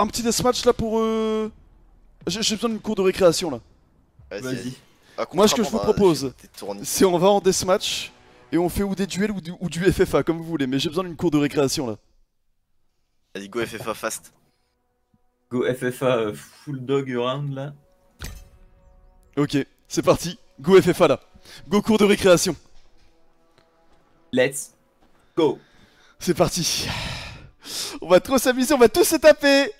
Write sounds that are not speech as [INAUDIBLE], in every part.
un petit deathmatch là pour euh... J'ai besoin d'une cour de récréation là. Vas-y, Vas-y. vas-y. Ah, Moi, ce que je vous propose. C'est on va en deathmatch et on fait ou des duels ou du, ou du FFA comme vous voulez, mais j'ai besoin d'une cour de récréation là. Vas-y, go FFA fast. Go FFA euh, full dog round là. Ok, c'est parti. Go FFA là. Go cours de récréation. Let's go. C'est parti. On va trop s'amuser, on va tous se taper.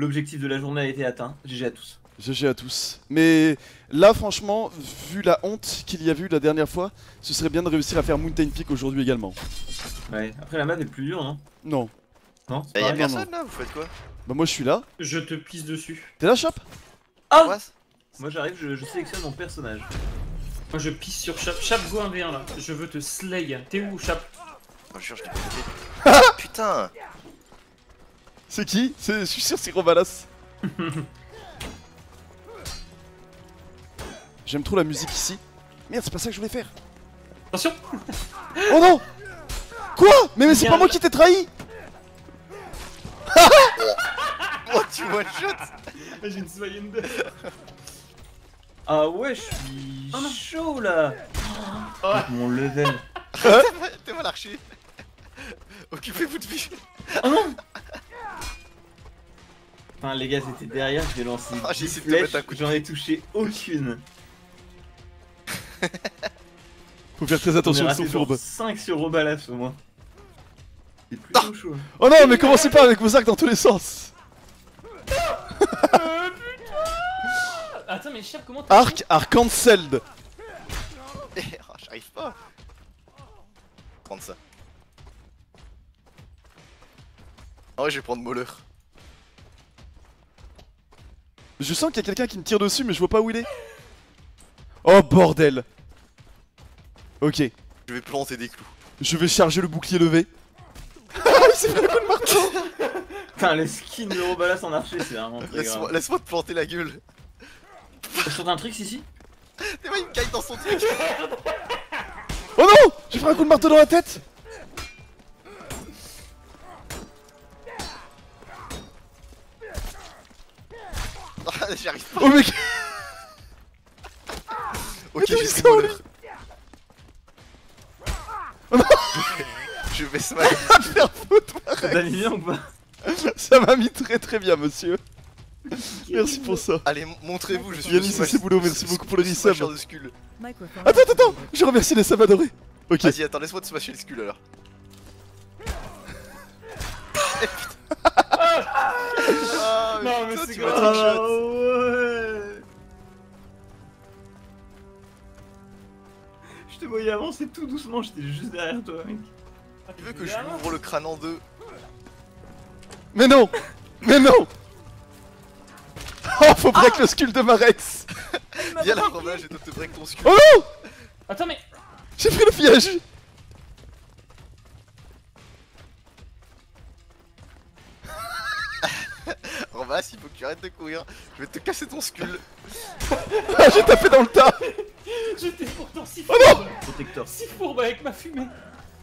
L'objectif de la journée a été atteint. GG à tous. GG à tous. Mais là, franchement, vu la honte qu'il y a eu la dernière fois, ce serait bien de réussir à faire Mountain Peak aujourd'hui également. Ouais. Après la map est plus dure, non? Non. Non c'est Eh, y'a personne là, vous faites quoi? Bah moi je suis là. Je te pisse dessus. T'es là, Chap Ah Moi j'arrive, je, je sélectionne mon personnage. Moi je pisse sur Chap. Chap, go 1v1 là. Je veux te slay. T'es où, Chap Oh, je jure, je t'ai pas noté. Putain C'est qui C'est- Je suis sûr c'est Robalas. J'aime trop la musique ici. Merde, c'est pas ça que je voulais faire. Attention Oh non Quoi Mais, mais c'est pas moi qui t'ai trahi [LAUGHS] Oh, tu one shot J'ai une citoyenne de. Ah ouais, je suis Oh chaud là. Oh. Mon level. [LAUGHS] T'es mal archer Occupez-vous de vie Oh non Enfin les gars c'était derrière, j'ai lancé Ah, j'ai 10 essayé de te mettre flèches, un coup de j'en ai touché aucune. [LAUGHS] Faut faire très attention, ils sont fourbes. 5 sur Robalas au moins. C'est plutôt chaud. Oh non, mais commencez pas avec vos arcs dans tous les sens Attends, mais Chap, comment t'as. Arc are cancelled Eh, oh, J'arrive pas Prendre ça. Ah ouais, je vais prendre Moller. Je sens qu'il y a quelqu'un qui me tire dessus, mais je vois pas où il est. Oh bordel Ok, Je vais planter des clous. je vais charger le bouclier levé. Putain le skin de Robalas en archer c'est vraiment très Laisse-moi grave. laisse-moi te planter la gueule. Je tente un truc ici T'es vrai, il me caille dans son truc. Oh non J'ai pris un coup de marteau dans la tête Ah, [LAUGHS] J'arrive pas. Oh mec [LAUGHS] Ok, j'ai pris Moller. lui Je vais smack. [LAUGHS] Faire foutre T'as mis bien ou pas Ça m'a mis très très bien, monsieur. Merci pour ça. Allez, montrez-vous, je suis Yannis smash- et Boulot, merci beaucoup pour le resub. de skull. Microphone. Attends, attends, attends Je remercie les subs adorés. Ok. Vas-y, attends, laisse-moi te smasher le skull alors. Ah, Non, mais c'est grave. trickshot. ouais Je te voyais avancer tout doucement, j'étais juste derrière toi mec. Tu veux que je lui ouvre le crâne en deux? Mais non Mais non Oh, faut break le skull de Marex Viens là, Romain, je dois te break ton skull. Oh non Attends, mais. J'ai pris le piège Romain, il faut que tu arrêtes de courir. Je vais te casser ton skull. [LAUGHS] Ah, j'ai tapé dans le tas J'étais pourtant si Oh fourbe Protecteur. Si fourbe avec ma fumée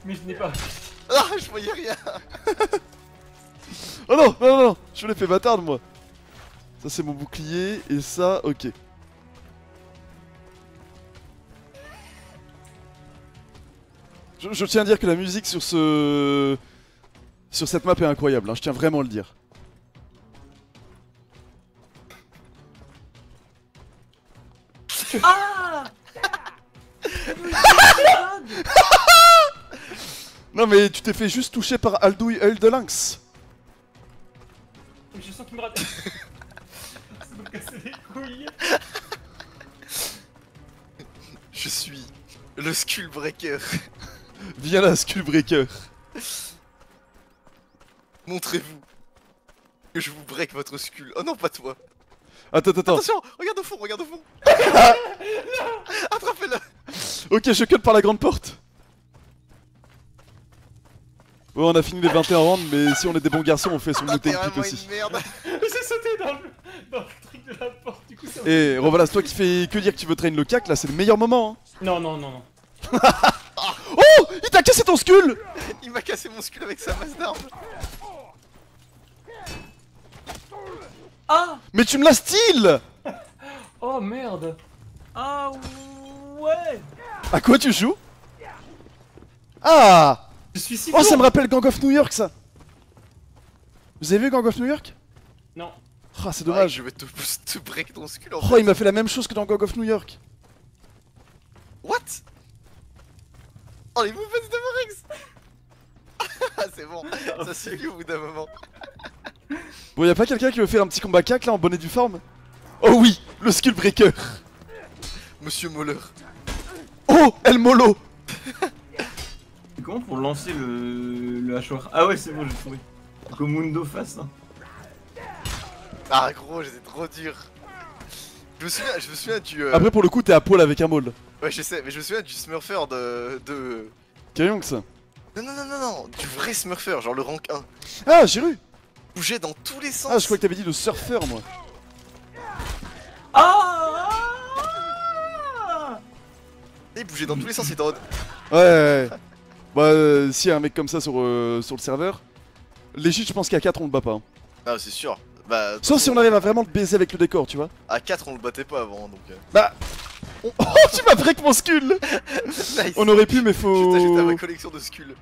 Mais je n'ai pas. Ah, je voyais rien. [LAUGHS] Oh non, non, non, non, je l'ai fait bâtard moi. Ça c'est mon bouclier et ça, ok. Je, je tiens à dire que la musique sur ce... Sur cette map est incroyable, hein, je tiens vraiment à le dire. Non mais tu t'es fait juste toucher par Aldouille œil de lynx. Mais je sens qu'il me rate. Ça me casser les couilles. Je suis le skull breaker. Viens là, Skullbreaker. Montrez-vous que je vous break votre skull. Oh non, pas toi. Attends, attends, attends. Attention, regarde au fond, regarde au fond. [LAUGHS] [LAUGHS] Attrapez-le. Ok, je cut par la grande porte. Ouais, on a fini les 21 rounds, mais si on est des bons garçons, on fait son Ah, Peak vraiment aussi. une merde. [LAUGHS] J'ai sauté dans le, dans le truc de la porte, du coup ça m'a- Et Revalas, toi qui fais que dire que tu veux traîner le cac, là c'est le meilleur moment. Hein. Non, non, non, non. Oh Il t'a cassé ton skull Il m'a cassé mon skull avec sa masse d'armes. Mais tu me la steal Oh merde. Ah ouais. À quoi tu joues? Ah. Je suis si Oh, ça me rappelle Gang of New York, ça. Vous avez vu Gang of New York? Non. Ah, c'est Ouais, dommage. je vais te, te break ton skull en Oh, fait. il m'a fait la même chose que dans Gang of New York. What? Oh, les movements de Morex [LAUGHS] Ah, c'est bon, ça suffit au bout d'un moment. [LAUGHS] Bon, y'a pas quelqu'un qui veut faire un petit combat cac là en bonnet du forme? Oh oui, le Skull Breaker Monsieur Moller. Oh, El Molo C'est comment pour lancer le, le hachoir? Ah ouais, c'est bon, j'ai trouvé. Faut que Mundo fasse. Hein. Ah, gros, j'étais trop dur. Je me souviens, je me souviens du. euh, Après, pour le coup, t'es à poil avec un maul. Ouais, je sais, mais je me souviens du Smurfer de. de... Ça. Non, non, non, non, non, du vrai Smurfer, genre le rank 1. Ah, j'ai lu Bougeait dans tous les sens. Ah, je crois que t'avais dit le surfeur, moi. Ah Il bougeait dans tous les sens, il était en mode. Ouais, ouais, ouais. Bah, euh, s'il y a un mec comme ça sur, euh, sur le serveur, légit, je pense qu'à 4 on le bat pas. hein. Ah, c'est sûr. Bah. Sauf si on arrive à vraiment le baiser avec le décor, tu vois. À 4, on le battait pas avant, donc. euh, Bah. on- [LAUGHS] Oh, tu m'as break mon skull Nice. On aurait pu, mais faut. à ma collection de skulls.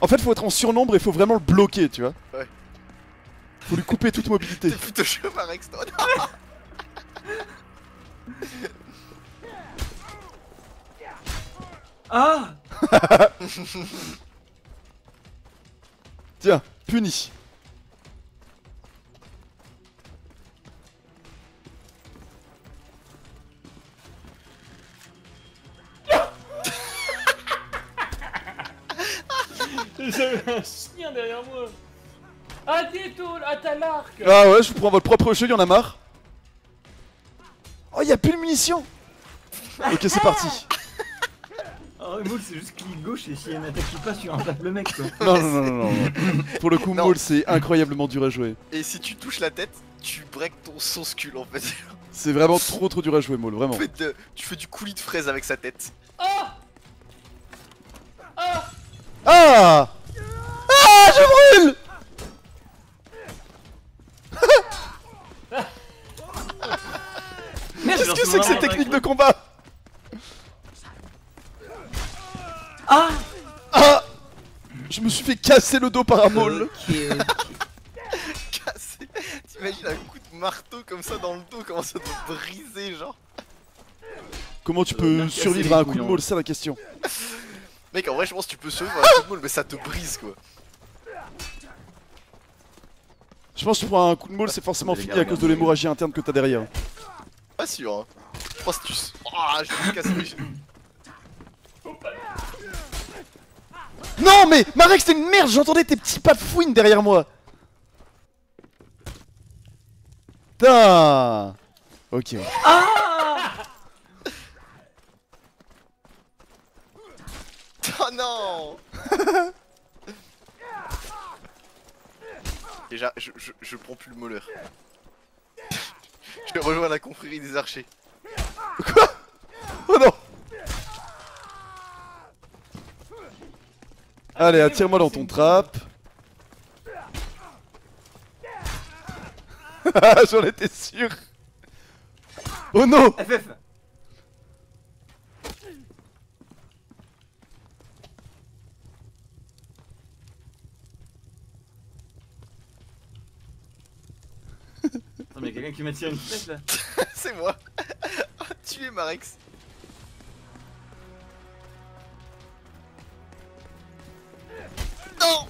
En fait, faut être en surnombre et faut vraiment le bloquer, tu vois. Ouais. Faut lui couper toute mobilité. T'es plutôt chaud. Ah [LAUGHS] Tiens, puni. [LAUGHS] J'avais un chien derrière moi Ah t'es tôt Ah t'as l'arc Ah ouais, je vous prends votre propre jeu, y'en a marre. Oh, y'a plus de munitions [LAUGHS] Ok, c'est parti. [LAUGHS] Ah, Maul, c'est juste clic gauche et s'il y a une attaque qui passe, tu tape le mec quoi. Non, non, non, non. [LAUGHS] Pour le coup, Non. Maul, c'est incroyablement dur à jouer. Et si tu touches la tête, tu breaks ton son skull en fait. C'est vraiment trop trop dur à jouer, Maul, vraiment. Tu fais, de- tu fais du coulis de fraise avec sa tête. Ah Ah Ah Ah, je brûle Merde, Qu'est-ce que c'est que cette technique de combat Ah Ah Je me suis fait casser le dos par un Maul. [LAUGHS] Cassé. T'imagines un coup de marteau comme ça dans le dos, comment ça doit briser, genre. Comment tu peux casser survivre à un coup de hein. Maul C'est la question. [LAUGHS] Mec, en vrai, je pense que tu peux survivre à un coup de moule, mais ça te brise quoi. Je pense que tu prends un coup de Maul, c'est forcément fini à cause de l'hémorragie interne que t'as derrière. Pas sûr, hein. Je tu. Ah, je vais me genoux. Non mais Marek c'était une merde, j'entendais tes petits pas de fouine derrière moi. Putain Ok. ouais. [LAUGHS] Oh non [LAUGHS] Déjà, je, je, je prends plus le molleur. Je rejoins la confrérie des archers. Oh non Allez, attire-moi dans ton trap. [LAUGHS] J'en étais sûr. Oh non FF Attends, mais y'a quelqu'un qui m'a tiré une flèche là. [LAUGHS] C'est moi. [LAUGHS] Ah, Tuer Marex. Non.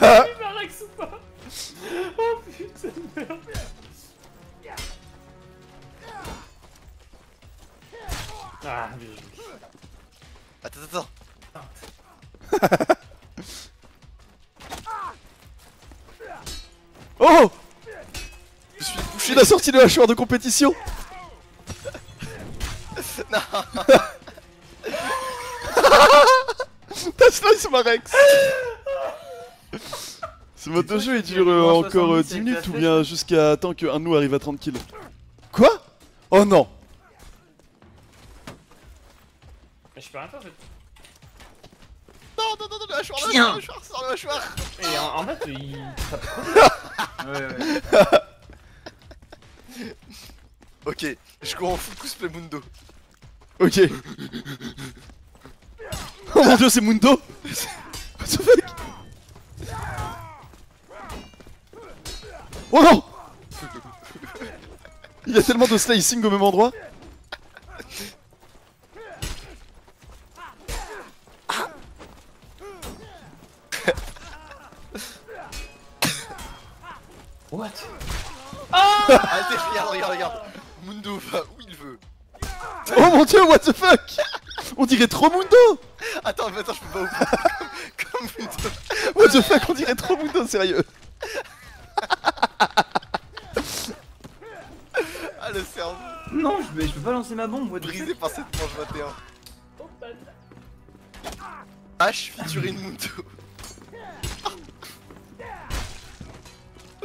M'arrête ou pas Oh putain de merde Ah bien joué Attends, attends [LAUGHS] Oh Je suis bouché Il a sorti le hachoir de compétition. [LAUGHS] [LAUGHS] T'as slice Marex Ce mode de jeu il dure euh, encore euh, 70 10 minutes avec ou la bien jusqu'à temps qu'un de nous arrive à 30 kills. Quoi? Oh non. Mais je peux rien faire en fait Non, non, non, le hachoir, le Tiens. hachoir, le hachoir, sors le hachoir Et en, en fait, il tape trop [LAUGHS] Ouais, ouais. [LAUGHS] Ok, je cours en full cosplay Mundo. Ok. [LAUGHS] Oh mon dieu, c'est Mundo What the fuck? Oh non Il y a tellement de slicing au même endroit What? Arrêtez, regarde, regarde, regarde. Mundo va où il veut. Oh mon dieu, what the fuck? On dirait trop Mundo Attends, mais attends, je peux pas ouvrir. Comme, [LAUGHS] comme Mundo. What the fuck, on dirait trop Mundo, sérieux Ah, le cerveau Non, je, mais je peux pas lancer ma bombe, what the brisé fuck par cette manche 21. Oh, bad. H featuring Mundo.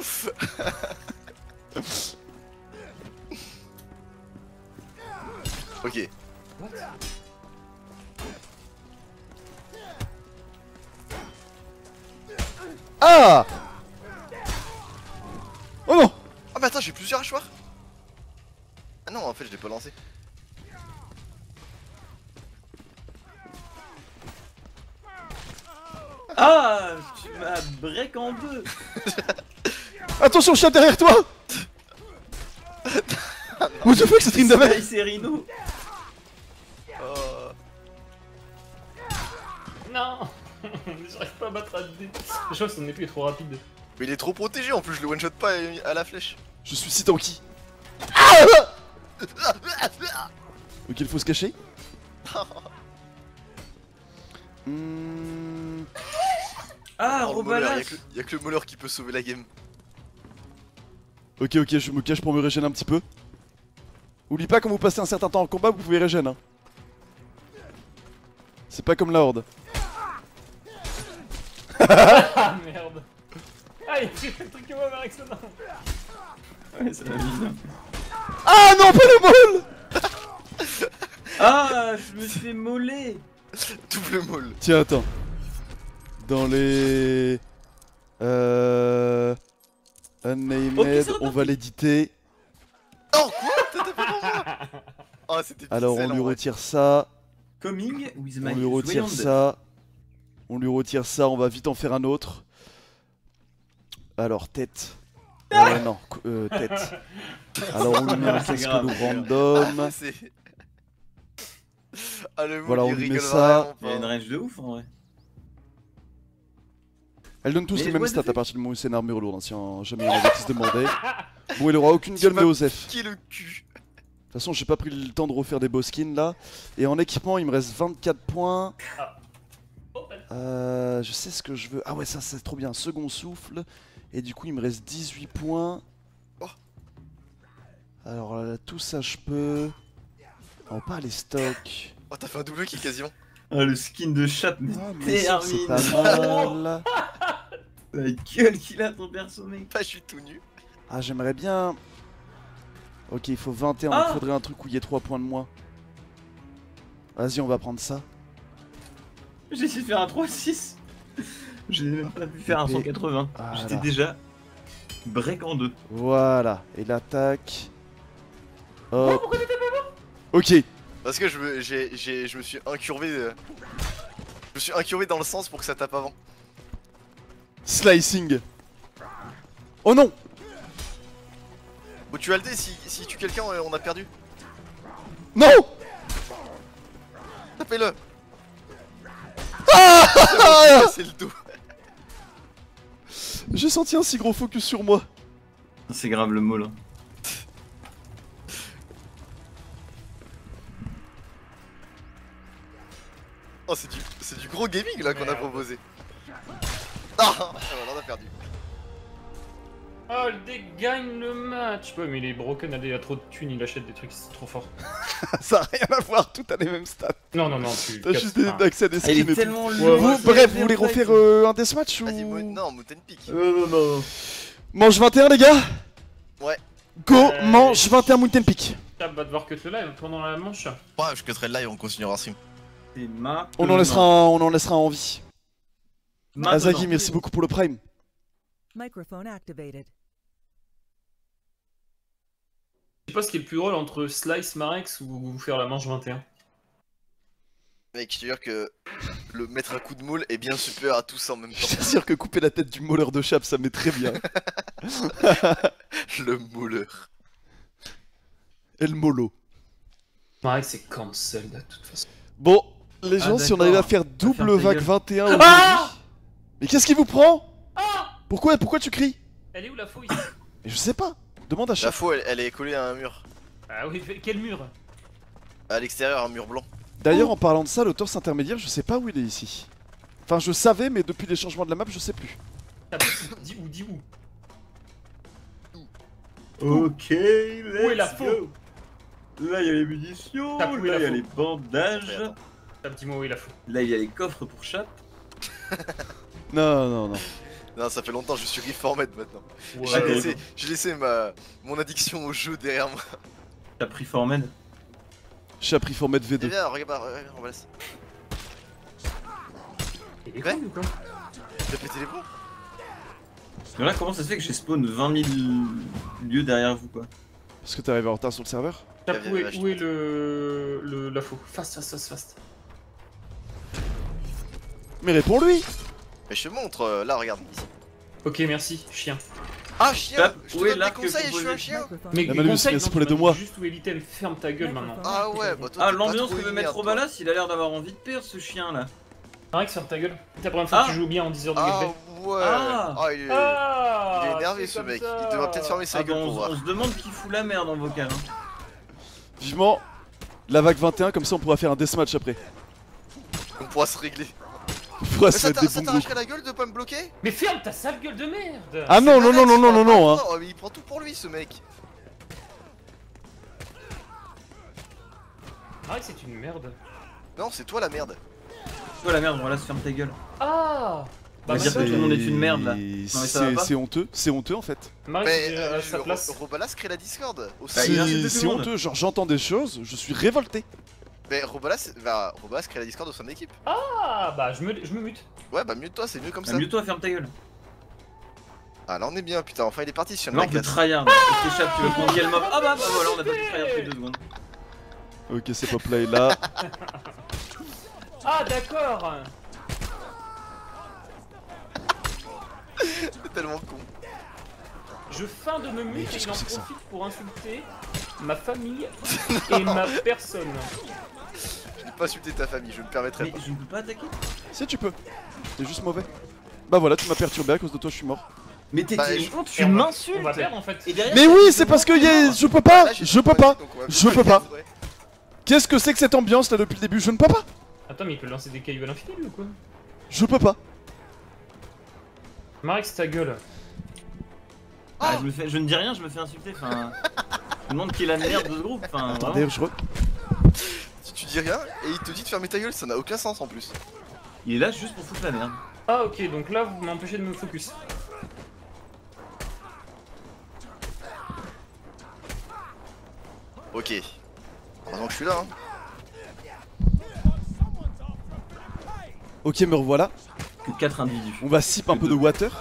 [LAUGHS] ok. Ah Oh non Ah, mais attends, j'ai plusieurs hachoirs Ah non, en fait, je l'ai pas lancé. Ah Tu m'as break en deux [LAUGHS] Attention, chat derrière toi What the fuck, c'est Trindamer Slice et Rhino Oh. Non [LAUGHS] J'arrive pas à battre à D. Je crois que son épée est trop rapide. Mais il est trop protégé en plus, je le one shot pas à la flèche. Je suis si tanky. Ah [LAUGHS] ok, il faut se cacher. Hmm, [LAUGHS] Ah, Oh, le Robalas y'a que, y a que le Mauler qui peut sauver la game. Ok, ok, je me cache pour me régénérer un petit peu. Oublie pas quand vous passez un certain temps en combat, vous pouvez régénérer. Hein. C'est pas comme la horde. Ah merde Ah, il fait le truc que moi, avec Ouais, bien. Ah non, pas le bol Ah, je me suis fait moller Double molle. Tiens, attends. Dans les... Euh... Unnamed, on va l'éditer. Oh quoi pour moi Oh c'était Alors on lui retire ça, Coming with on my lui retire ça, on lui retire ça, on va vite en faire un autre. Alors tête. Euh, non, euh, tête. [LAUGHS] Alors on lui met un casque grave. random. Ah. Ah le Voilà, on lui met ça. Il y a une pas. range de ouf en vrai. Elles donnent tous Mais les mêmes stats à partir du moment où c'est une armure lourde, hein, si en- jamais il y en avait [LAUGHS] qui se demandait. Bon, il aura aucune gueule mais Osef. Qui le cul De toute façon, j'ai pas pris le temps de refaire des beaux skins là. Et en équipement, il me reste 24 points. Oh, bad. Euh, je sais ce que je veux. Ah ouais, ça c'est trop bien. Second souffle. Et du coup, il me reste 18 points. Oh. Alors là, tout ça, je peux. Non, pas les stocks. Oh t'as fait un double kill quasiment. Ah, le skin de chat, mais Ah, mais c'est pas [LAUGHS] mal. La gueule qu'il a ton perso, mec Pas je suis tout nu. Ah, j'aimerais bien. Ok, il faut 21. Ah. Il faudrait un truc où il y ait 3 points de moins. Vas-y, on va prendre ça. J'ai essayé de faire un 3-6 J'ai même pas pu faire un Épée. 180. Voilà. J'étais déjà break en deux. Voilà. Et l'attaque. Hop. Pourquoi t'étais Ok. Parce que je me, je me suis incurvé. euh, Je me suis incurvé dans le sens pour que ça tape avant. Slicing. Oh non Bon tu as le dé, si, si tu quelqu'un euh, on a perdu. Non Tapez-le Ah [LAUGHS] C'est le dos. J'ai senti un si gros focus sur moi. C'est grave le mot là. Oh c'est du, c'est du gros gaming là qu'on a proposé. Ah [LAUGHS] on a perdu. Oh, le deck gagne le match Ouais, mais il est broken, il a trop de thunes, il achète des trucs, c'est trop fort. [LAUGHS] Ça a rien à voir, tout a les mêmes stats. Non, non, non, tu... T'as juste des accès à des skins il et est tout. tellement lourd. Bref, vous voulez refaire euh, un deathmatch ou... Vas-y, non, Mountain Peak. Non, non, non. Mange 21 les gars Ouais. Go, Euh, mange 21 Mountain Peak. Tab va devoir cut le live pendant la manche. Ouais, je cutterai le live, on continuera en stream. C'est ma. On en laissera un, on en laissera un en vie. Maintenant. Azagi, merci beaucoup pour le prime. Microphone activated. Je sais pas ce qui est le plus drôle entre Slice Marex ou vous faire la manche 21. Mec, je te jure que le mettre un coup de moule est bien supérieur à tout ça en même Je temps. t'assure que couper la tête du mouleur de chape, ça met très bien. [LAUGHS] Le mouleur. Et le mollo. Marex c'est cancel de toute façon. Bon, les Ah, gens, si on arrive à faire double vague gueule. 21 aujourd'hui... Mais qu'est-ce qui vous prend? Pourquoi Pourquoi tu cries? Elle est où la faux ici Mais je sais pas. Demande à La chaque. faux, elle, elle est collée à un mur. Ah oui, quel mur? À l'extérieur, un mur blanc. D'ailleurs, en parlant de ça, le torse intermédiaire, je sais pas où il est ici. Enfin, je savais, mais depuis les changements de la map, je sais plus. T'as pas- Dis où, dis où? Ok, let's Où est la faux? Là, il y a les munitions, Tape, où est là, la il y a les bandages. T'as dis-moi où est la faux. là, il y a les coffres pour chat. [LAUGHS] Non, non, non. [LAUGHS] Non, ça fait longtemps, je suis reformed maintenant. Ouais, J'ai laissé, ma, mon addiction au jeu derrière moi. T'as pris Formen. J'ai appris Format Eh V2. bien, regarde, regarde, on va laisser. Il est ou quoi T'as pété les plombs Mais là, comment ça se fait que j'ai spawn 20 000 lieux derrière vous, quoi Parce que t'es arrivé en retard sur le serveur Tape, Viens, où viens, est, viens, où est le, le la faux Fast, fast, fast, fast. Mais réponds-lui Mais je te montre, euh, là, regarde. Ici. Ok, merci, chien. Ah, chien Tape, Je te donne des conseils et je suis un chien. Mais Ah, conseils, c'est non, pour les deux mois. Juste où est l'item, ferme ta gueule maintenant. Ah ouais, bah toi, Ah, l'ambiance que veut une mettre. Robalas, il a l'air d'avoir envie de perdre ce chien là. Marex, ferme ta gueule. C'est la première fois Ah. que tu joues bien en 10 heures de Ah gameplay. ouais Ah. Ah, il est, Ah il est énervé c'est ce mec, ça. il devrait peut-être fermer sa Ah gueule bon, pour on, voir. on se demande qui fout la merde en vocal. Hein. Vivement la vague 21, comme ça on pourra faire un deathmatch après. On pourra se régler. Se ça mettre t'a- des ça bongos. t'arracherait la gueule de pas me bloquer Mais ferme ta sale gueule de merde Ah non, non, non, non, non, non, non, hein. Oh, mais il prend tout pour lui ce mec. Marex, c'est une merde. Non, c'est toi la merde. Oh la merde, voilà, se ferme ta gueule. Ah Bah, dire que tout le monde est une merde, là. C'est honteux, c'est honteux en fait. Mais euh, place. Robalas crée la Discord. Bah, C'est honteux, genre j'entends des choses, je suis révolté. Mais Robalas, bah, Robalas crée la Discord au sein de l'équipe. Ah bah, je me, je me mute. Ouais, bah mieux de toi, c'est mieux comme Bah, ça. mieux toi, ferme ta gueule. Ah là on est bien, putain, enfin il est parti sur le mec de là. tryhard. Tu t'échapes, tu veux qu'on gueule mob. Ah bah, bah voilà, on a pas pu tryhard depuis deux secondes. Ok, c'est pas play là. [LAUGHS] Ah d'accord [LAUGHS] C'est tellement con. Je feins de me mute et qu'est-ce il en que c'est que ça profite pour insulter ma famille [LAUGHS] et ma personne. Je n'ai pas insulté ta famille, je me permettrai Mais pas. je ne peux pas attaquer. Si tu peux. T'es juste mauvais. Bah voilà, tu m'as perturbé à cause de toi, je suis mort. Mais t'es. Bah, tu m'insultes On va perdre en fait. Et derrière, Mais oui, c'est parce que y a- je peux pas, Là, j'ai je peux [LAUGHS] pas. donc on va je peux pas. ouais. Qu'est-ce que c'est que cette ambiance là depuis le début? Je ne peux pas. Attends, mais il peut lancer des cailloux à l'infini lui ou quoi? Je peux pas. Marex, ta gueule. Ah, je, me fais, je ne dis rien, je me fais insulter. Enfin, [LAUGHS] me demande qui est la merde de ce groupe. Enfin, Attendez, je re... Tu, tu dis rien et il te dit de fermer ta gueule, ça n'a aucun sens en plus. Il est là juste pour foutre la merde. Ah ok, donc là vous m'empêchez de me focus. Ok. Heureusement que je suis là, hein. Ok, me revoilà. Que 4 individus. On va sip un peu de water.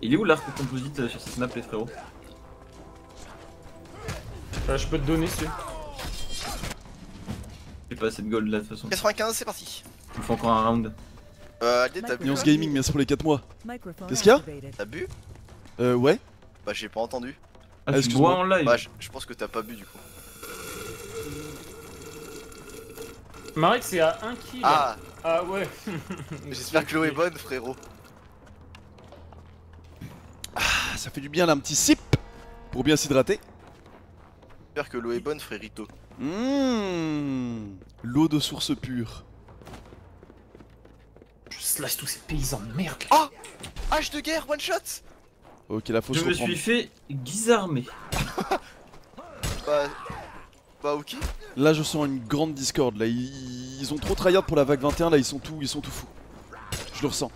Il est où l'arc composite euh, sur cette map, les frérots? Euh, je peux te donner ce. J'ai pas assez de gold là de toute façon. 95, c'est parti. Il faut encore un round. Euh, Aldé, t'as bu Nuance Gaming, merci pour les 4 mois. Qu'est-ce qu'il y a. T'as bu Euh, ouais. Bah j'ai pas entendu. Ah, tu bois en live Bah je, je pense que t'as pas bu du coup. Marex c'est à 1 kill. Ah, Ah ouais. [LAUGHS] j'espère que l'eau est bonne frérot. Ah, ça fait du bien là, un petit sip pour bien s'hydrater. J'espère que l'eau est bonne frérito. Mmh, l'eau de source pure. Je slash tous ces paysans de merde. Ah Hache de guerre, one shot Ok, là faut Je me suis fait guisarmer. [LAUGHS] Bah... Bah ok. Là, je sens une grande discorde. Là, ils, ils ont trop tryhard pour la vague 21. Là, ils sont tout, ils sont tout fous. Je le ressens.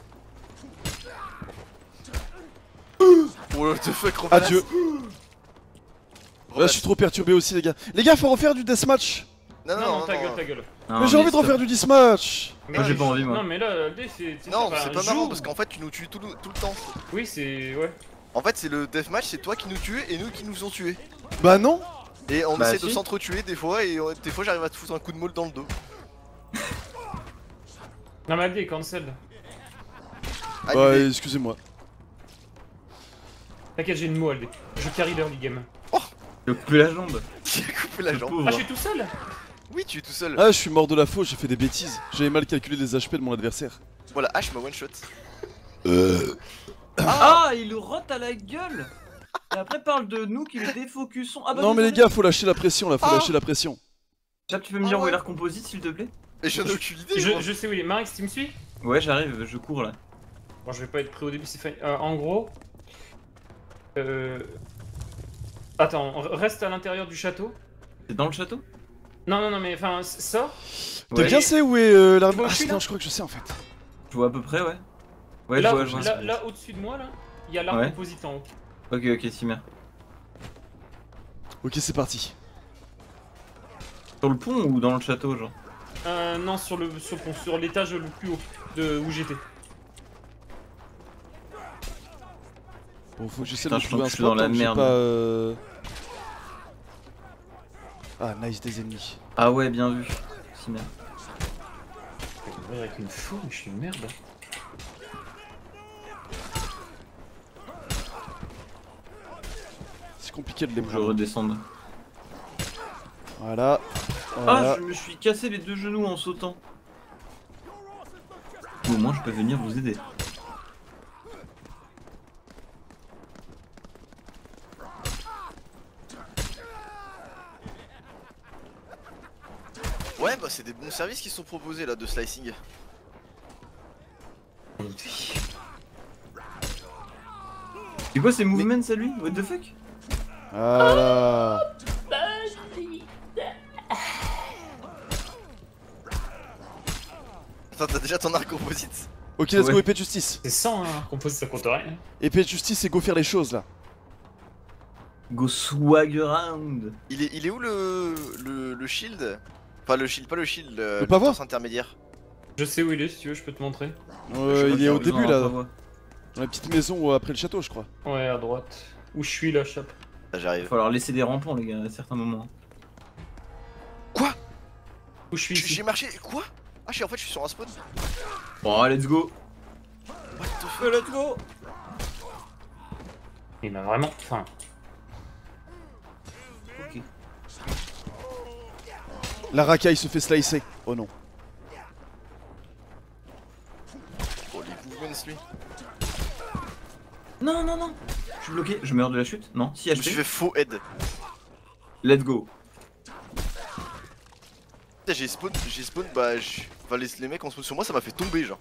Oh what the fuck. Adieu. Là, je suis trop perturbé aussi, les gars. Les gars, faut refaire du deathmatch. Non, Non, non, non, non, ta non, gueule, non. ta gueule. Non, mais j'ai envie de refaire du deathmatch. Moi, j'ai pas envie, moi. Non, mais là, Aldé, c'est. c'est Non, c'est pas marrant parce qu'en fait tu nous tues tout le, tout le temps. Oui, c'est. Ouais. En fait c'est le deathmatch, c'est toi qui nous tues et nous qui nous ont tués. Bah non Et on Bah, essaie de s'entretuer des fois et des fois j'arrive à te foutre un coup de molle dans le dos. Non, mais Aldé, cancel. Ah, Bah excusez-moi. T'inquiète, j'ai une mot, Aldé. Je carry l'early game. Je coupe la jambe. [LAUGHS] J'ai coupé la jambe. pauvre. Ah, je suis tout seul Oui, tu es tout seul. Ah je suis mort de la faute, j'ai fait des bêtises. J'avais mal calculé les HP de mon adversaire. Voilà, H m'a one shot. Ah, il le rote à la gueule Et après parle de nous qui le défocusons. Ah bah non mais les gars faut lâcher la pression là, faut Ah. lâcher la pression. Chap, tu peux me Ah dire où est l'air composite s'il te plaît? Et j'en ai aucune idée. je, sais où il est. Marix, tu me suis? Ouais, j'arrive, je cours là. Bon, je vais pas être prêt au début, c'est fait. Euh, en gros. Euh. Attends, reste à l'intérieur du château. C'est dans le château Non, non, non, mais enfin, sors. Quelqu'un Ouais. sait où est euh, Ah non je crois que je sais en fait. Je vois à peu près, ouais. Ouais, là, je vois, je vois. là, là, au-dessus de moi, là, il y a l'arme Ouais. composite en haut. Ok, ok, Simer. Ok c'est parti. Sur le pont ou dans le château, genre Euh, non, sur le, sur, le pont, sur l'étage le plus haut de où j'étais. Bon faut que j'essaie de je trouver un spot dans la merde. pas, euh... Ah nice des ennemis. Ah ouais, bien vu. Vais mourir avec une fou, mais je suis une merde. C'est compliqué de les je redescende. Voilà. Ah, Voilà. je me suis cassé les deux genoux en sautant. Au moins, je peux venir vous aider. Ouais, bah c'est des bons services qui sont proposés là de slicing. C'est quoi ces movements à lui? What the fuck? Voilà. Attends, t'as déjà ton arc composite Ok let's go épée de justice. C'est 100, hein, composite, ça compte rien. Épée de justice et go faire les choses là. Go swag around il est, il est où le, le, le shield? Enfin le shield, pas le shield, le, pavot torse intermédiaire. Je sais où il est, si tu veux, je peux te montrer. Euh, il est au début là, dans la petite maison euh, après le château je crois. Ouais, à droite. Où je suis là, chape. Ah, Il j'arrive. va falloir laisser des rampants, les gars, à certains moments. Où je suis J'ai marché. Quoi? Ah, je suis en fait, je suis sur un spawn. Bon, let's go What the fuck? Let's go Il m'a vraiment. Enfin. La racaille se fait slicer. Oh non. Oh, les movements, lui. Non, non, non Je suis bloqué, je meurs de la chute Non Si, Je me suis HP fait faux head. Let's go Putain, J'ai spawn, j'ai spawn, bah, je- enfin, les, les mecs en spawn sur moi, ça m'a fait tomber, genre.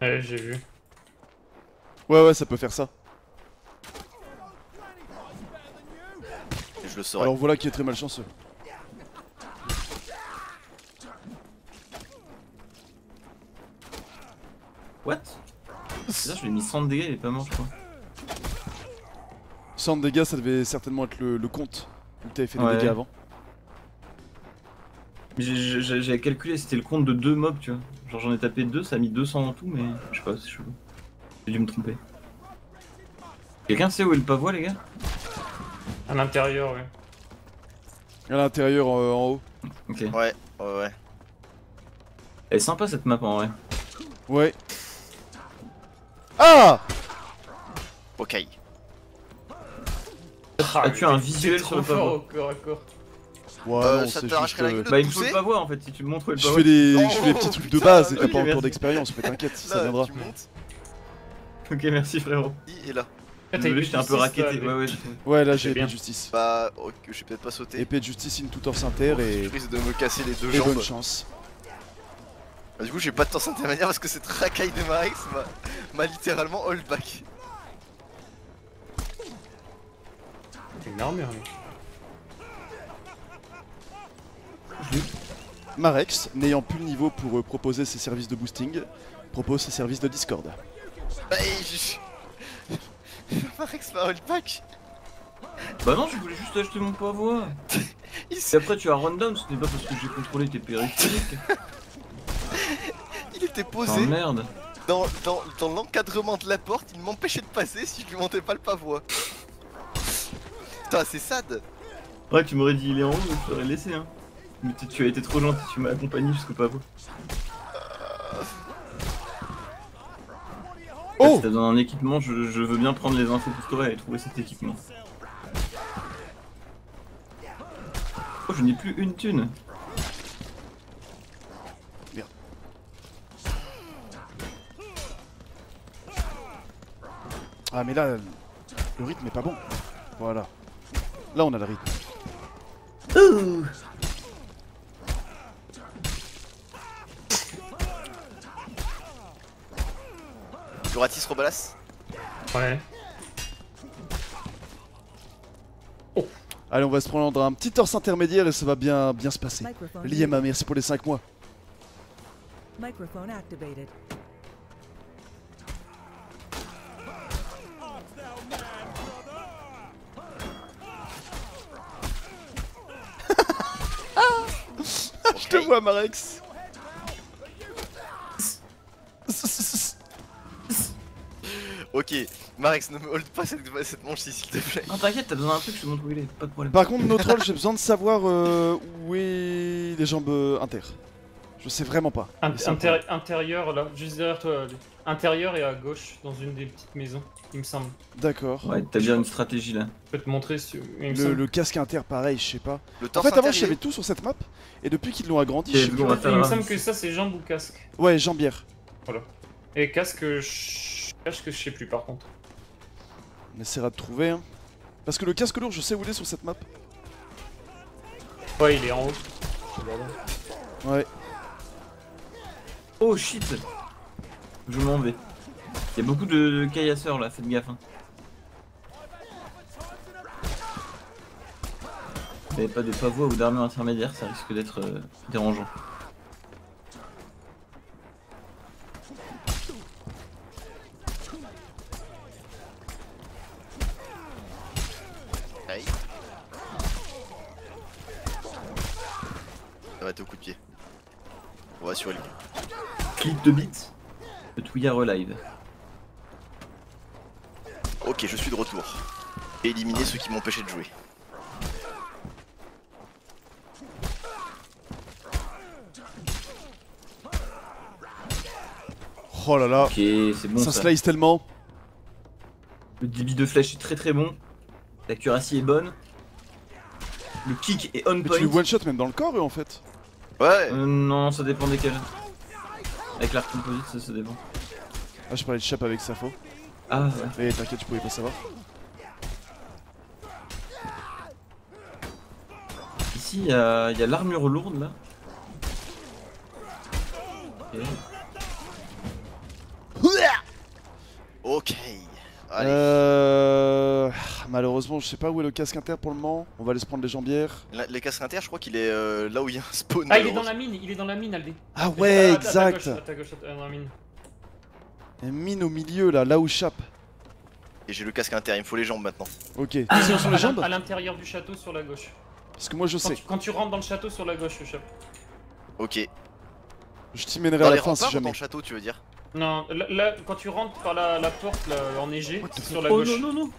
Ouais, j'ai vu. Ouais ouais ça peut faire ça. Et je le saurais. Alors voilà qui est très malchanceux. What Là, je l'ai mis 100 de dégâts, il est pas mort, je crois. 100 de dégâts ça devait certainement être le, le compte. Où t'avais fait des dégâts avant. J'avais calculé, c'était le compte de deux mobs, tu vois. Genre, j'en ai tapé deux, ça a mis 200 en tout, mais je sais pas, c'est chelou. J'ai dû me tromper. Quelqu'un sait où est le pavois, les gars? À l'intérieur, ouais. À l'intérieur euh, en haut. Ok. Ouais, ouais, ouais. Elle est sympa cette map en vrai. Ouais. Ah Ok. As-tu un t'es- visuel sur le pavois au corps à corps. Ouais Euh, non ça juste... la gueule Bah, il me pousser faut le pavois en fait, si tu me montres où est le Je pavois. fais des, Oh, je fais des petits trucs de base et t'as pas encore d'expérience, mais t'inquiète, ça viendra. Ok, merci frérot. I est là. Ah, t'as Désolé, une j'étais un peu raquetté. Ouais, ouais, je- Ouais là j'ai épée de justice. Bah, ok, je vais peut-être pas sauter. Épée de justice in tout hors inter et, Je risque de me casser les deux et jambes. bonne chance. Bah, du coup, j'ai pas de temps intermédiaire parce que cette racaille de Marix m'a- littéralement hold back. C'est une armure, lui. Marex, n'ayant plus le niveau pour euh, proposer ses services de boosting, propose ses services de Discord. Bah, je. [LAUGHS] Marix m'a hold back. Bah non, je voulais juste acheter mon pavois. [LAUGHS] Et après, tu as random, ce n'est pas parce que j'ai contrôlé tes périphériques. [LAUGHS] [LAUGHS] était Oh posé merde. dans, dans, dans l'encadrement de la porte, il m'empêchait de passer si je lui montais pas le pavois. Putain, c'est sad. Ouais, tu m'aurais dit il est en haut, je t'aurais laissé, hein. Mais tu- tu as été trop gentil, tu m'as accompagné jusqu'au pavot. Oh Si t'as besoin d'un équipement, je, je veux bien prendre les infos pour toi et trouver cet équipement. Oh, je n'ai plus une thune. Ah mais là, le rythme est pas bon. Voilà. Là on a le rythme. Ouh. Duratis Robalas Ouais. Allez, on va se prendre un petit torse intermédiaire et ça va bien, bien se passer. Liema, merci pour les 5 mois. Microphone activated. Te vois, Marex. Ok, Marex, ne me hold pas cette, cette manche-ci s'il te plaît. Non, t'inquiète, t'as besoin d'un truc, je te montre où il est, pas de problème. Par contre, nos trolls, j'ai besoin de savoir euh, où est les jambes euh, inter. Je sais vraiment pas. Intérieur là, juste derrière toi. Ali. Intérieur et à gauche, dans une des petites maisons, il me semble. D'accord. Ouais, t'as bien une stratégie là. Je peux te montrer si. Il me Le, casque inter, pareil, je sais pas. Le En fait, avant, j'avais où tout sur cette map. Et depuis qu'ils l'ont agrandi, je sais faire Il me semble que ça c'est jambe ou casque. Ouais, jambière. Et casque, je cache que je sais plus par contre. On essaiera de trouver. Hein. Parce que le casque lourd, je sais où il est sur cette map. Ouais, il est en haut. Ouais. Oh shit Je m'en vais. Il y a beaucoup de caillasseurs là, faites gaffe. Hein. Vous pas de pavois ou d'armure intermédiaire, ça risque d'être euh, dérangeant. Aïe. Ça va être au coup de pied. On va sur lui. Clip de bits de Twiga Relive. Ok, je suis de retour. J'ai éliminé ceux qui m'empêchaient de jouer. Oh là là. Ok, c'est bon ça ça. slice tellement. Le débit de flèche est très très bon. L'accuracy est bonne. Le kick est on Mais point. tu le one shot même dans le corps, eux, en fait. Ouais, Euh, non, ça dépend desquels. Avec l'arc composite, ça, ça dépend. Ah, je parlais de chape avec Safo. Ah ouais. Mais t'inquiète, tu pouvais pas savoir. Ici, il y a, il y a l'armure lourde là. Ok. ok. Allez, Euh... Malheureusement, je sais pas où est le casque inter pour le moment. On va aller se prendre les jambières. La- les casques inter, je crois qu'il est euh, là où il y a un spawn. Ah, il est dans la mine, il est dans la mine, Aldé. Ah ouais, exact. gauche, à ta gauche, à ta- dans la mine. Une mine au milieu, là, là où chape. Et j'ai le casque inter, il me faut les jambes maintenant. Ok. Ah, sur À les jambes À l'intérieur du château sur la gauche. Parce que moi, je Quand sais. tu, quand tu rentres dans le château sur la gauche, le chapeau. Ok. Je t'y mènerai Dans à la fin si ou dans jamais. le château, tu veux dire? Non, là, là, quand tu rentres par la, la porte là, enneigée, sur la Oh gauche. non, non, non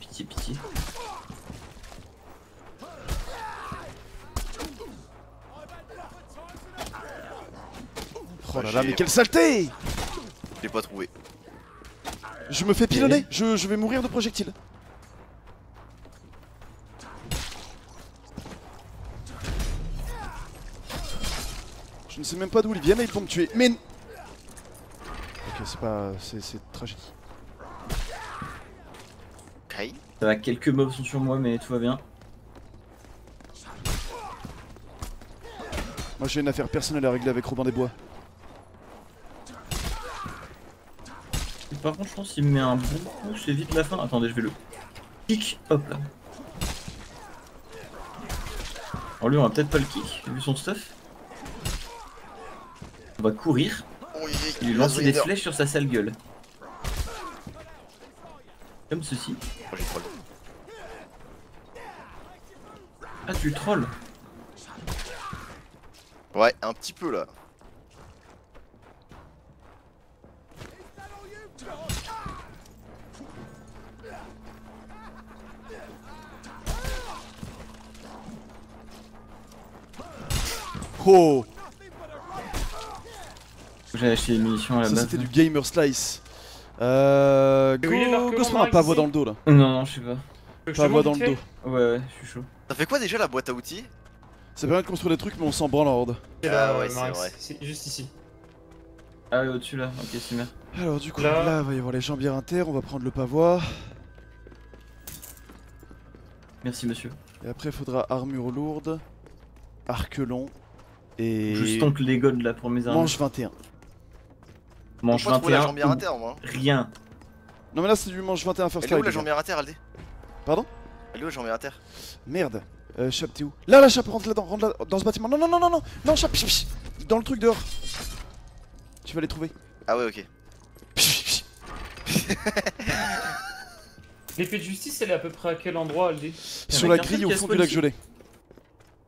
Pitié, pitié. Oh là là, J'ai- mais quelle saleté Je l'ai pas trouvé. Je me fais pilonner. Je, je vais mourir de projectiles. Je ne sais même pas d'où ils viennent et ils vont me tuer. Mais... Ok, c'est pas... C'est tragédie. Ok. Ça va, quelques mobs sont sur moi, mais tout va bien. Moi j'ai une affaire personnelle à régler avec Robin des Bois. Par contre, je pense qu'il me met un bon coup, c'est vite la fin. Attendez, je vais le kick. Hop là. Alors lui, on va peut-être pas le kick, vu son stuff. On va courir Oh, il, et lui lancer des flèches sur sa sale gueule. Comme ceci. Oh, j'ai troll. Ah, tu trolls Ouais, un petit peu là. Oh J'ai acheté des munitions à la Ça base. c'était du Gamer Slice. Euh. Oui, Go, a pas voix dans le dos là. Non, non, je sais pas. Je Pas voix dans le dos. Ouais, ouais, je suis chaud. Ça fait quoi déjà la boîte à outils? Ça permet de construire des trucs, mais on s'en branle en horde. Ah là, ouais, euh, c'est vrai. C'est juste ici. Ah, ouais, au-dessus là, ok, c'est bien. Alors, du coup, Là. là, il va y avoir les jambières inter, on va prendre le pavois. Merci monsieur. Et après, il faudra armure lourde, arc long et. Je stompe les godes là pour mes armes. manche 21. Manche Pourquoi trouver la 21. jambière ou- inter moi Rien. Non, mais là, c'est du manche 21 first Elle est où la jambière inter Aldé? Pardon? Elle est où la jambière inter Merde. Euh, Chap, t'es où? Là, là, Chap, rentre là-dedans, rentre là, dans ce bâtiment. Non, non, non, non, non, non, Chap, dans le truc dehors. Tu vas les trouver. Ah ouais, ok. Psh, psh, psh. L'épée de justice, elle est à peu près à quel endroit, Aldé? Sur la grille au fond du lac gelé.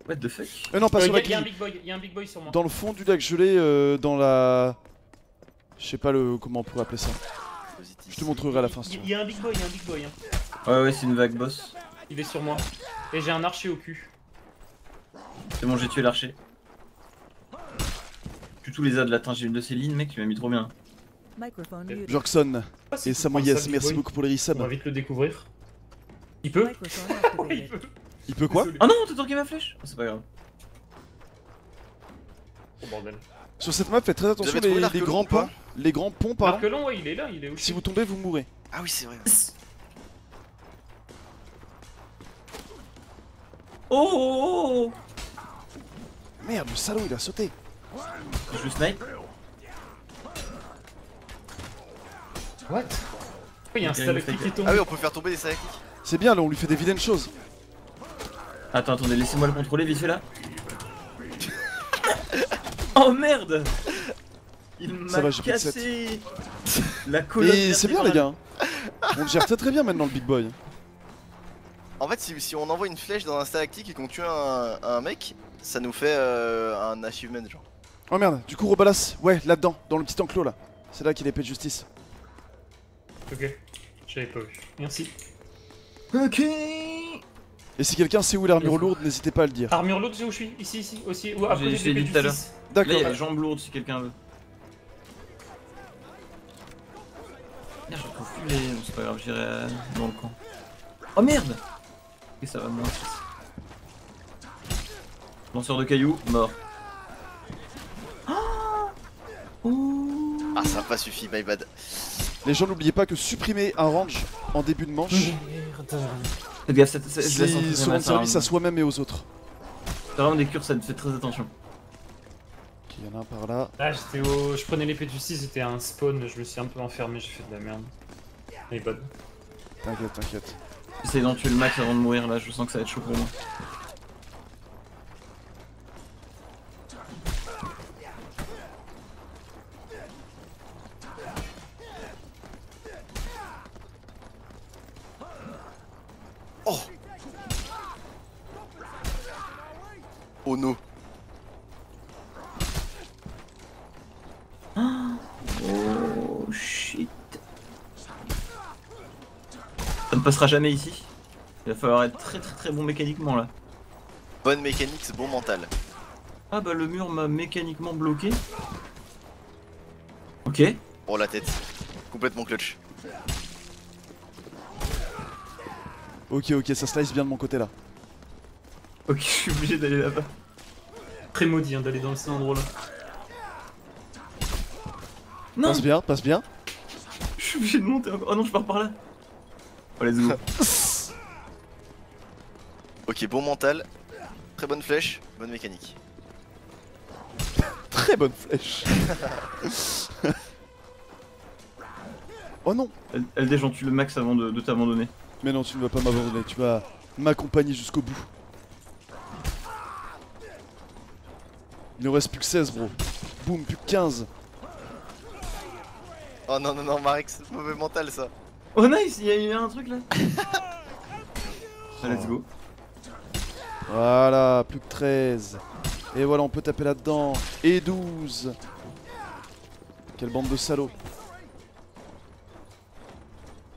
What the fuck? Euh, non, pas Il sur la y, a un grille. big boy, il y a un big boy sur moi. Dans le fond du lac gelé, euh, dans la. Je sais pas le comment on pourrait appeler ça. Je te montrerai à la fin. si tu Il y a un big boy, il y a un big boy. hein. Ouais, ouais, c'est une vague boss. Il est sur moi. Et j'ai un archer au cul. C'est bon, j'ai tué l'archer. Tue tous les as de latin, j'ai une de ces lignes, mec, tu m'as mis trop bien. Microphone Et- muted. Jorkson Ah, et Samoyes, merci beaucoup pour les On resubs. va vite le découvrir. Il peut Ouais, [LAUGHS] il peut. Il peut quoi. Oh non, t'as tanké ma flèche oh, C'est pas grave. Oh bordel. Sur cette map, faites très attention les, les grands pas. Les grands ponts. Marquelon, ouais, il est là, il est où Si vous tombez, vous mourrez. Ah oui, c'est vrai. Oh, oh, oh, Merde, le salaud, il a sauté. oh. Je le snipe. What? Pourquoi il y a un Ok, stalactite ok. qui tombe Ah oui, on peut faire tomber des stalactites. C'est bien, là, on lui fait des vilaines choses. Attends, attendez, laissez-moi le contrôler vite fait là. [LAUGHS] oh merde Il Ça m'a va, j'ai plus de cassé la colonne Et c'est bien, les gars. On le gère très très bien maintenant, le Big Boy. En fait, si, si on envoie une flèche dans un stalactique et qu'on tue un, un mec, ça nous fait euh, un achievement, genre. Oh merde, du coup, Robalas, ouais, là-dedans, dans le petit enclos là. C'est là qu'il est épée de justice. Ok, j'avais pas vu. Merci. Ok Et si quelqu'un sait où est l'armure lourde, n'hésitez pas à le dire. Armure l'autre, c'est où je suis? Ici, ici, aussi. Ou à J'ai- dit tout à l'heure. Là, D'accord. il y a les jambes lourdes si quelqu'un veut. Bon, C'est pas grave, j'irai euh, dans le camp. Oh merde Et ça va moins. Lanceur de cailloux, mort. Ah, ça n'a pas suffi, my bad. Les gens, n'oubliez pas que supprimer un range en début de manche, Merde. C'est ça service à soi-même et aux autres. ça rend des cures, ça fait très attention. Ok, il y en a un par là. Ah, j'étais au. Je prenais l'épée justice, j'étais à un spawn, je me suis un peu enfermé, j'ai fait de la merde. Bonne. T'inquiète, t'inquiète. J'essaie d'en tuer le max avant de mourir là, je sens que ça va être chaud pour moi. Jamais ici. Il va falloir être très très très bon mécaniquement là. Bonne mécanique, c'est bon mental. Ah bah le mur m'a mécaniquement bloqué. Ok. Oh la tête. Complètement clutch. Ok, ok, ça slice bien de mon côté là. Ok, [LAUGHS] je suis obligé d'aller là-bas. Très maudit hein, d'aller dans cet endroit là. Non Passe bien, passe bien. Je suis obligé de monter encore. Oh non, je pars par là. Oh let's go. [LAUGHS] Ok, bon mental. Très bonne flèche, bonne mécanique. [LAUGHS] Très bonne flèche. [LAUGHS] oh non Elle, elle déjà tue le max avant de, de t'abandonner. Mais non, tu ne vas pas m'abandonner, tu vas m'accompagner jusqu'au bout. Il ne reste plus que 16, bro. Boum, plus que 15. Oh non, non, non, Marex, mauvais mental ça. Oh nice, il y, a- a un truc là. [LAUGHS] Ah, let's go. Voilà, plus que 13. Et voilà, on peut taper là-dedans. Et 12. Quelle bande de salauds.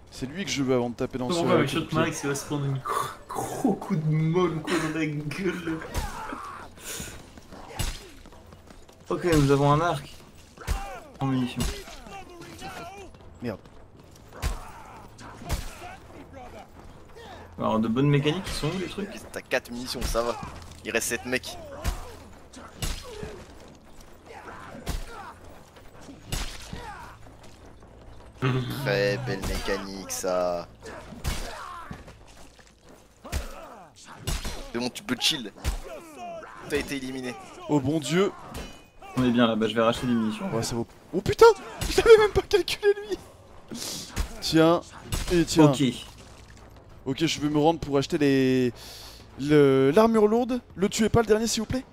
C'est lui que je veux avant de taper dans ce... Comment avec coup de Shot pied. Max il va se prendre un gros, gros coup de molle quoi dans la gueule. Ok, nous avons un arc. En munitions. Merde. Alors, de bonnes mécaniques, ils sont où les trucs T'as 4 munitions, ça va. Il reste 7 mecs. [LAUGHS] Très belle mécanique, ça. C'est bon, tu peux chill. T'as été éliminé. Oh bon dieu. On est bien là, bah je vais racheter des munitions. Ouais, ça vaut... Oh putain Je l'avais même pas calculé lui Tiens. Et tiens. Ok. Ok, je vais me rendre pour acheter les... le- L'armure lourde. Le tuez pas le dernier s'il vous plaît.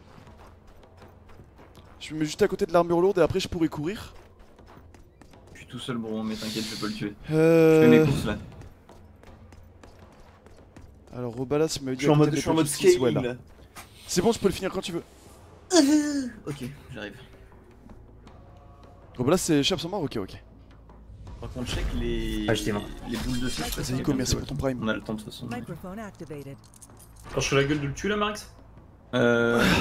Je me mets juste à côté de l'armure lourde et après je pourrai courir. Je suis tout seul, bon, mais t'inquiète, je peux le tuer. Je Euh... fais mes courses là. Alors Robalas il m'a dit Je suis en mode, je suis en des mode ouais, scaling là. là. C'est bon, tu peux le finir quand tu veux. Ok, j'arrive. Robalas c'est échappe sans mort Ok, ok. Par contre, check les. Ah, j'étais mort. Les boules de feu. je sais Nico, merci pour ton prime. On a le temps de toute façon. Microphone activated. Alors je fais la gueule de le tuer là Max Euh. [LAUGHS]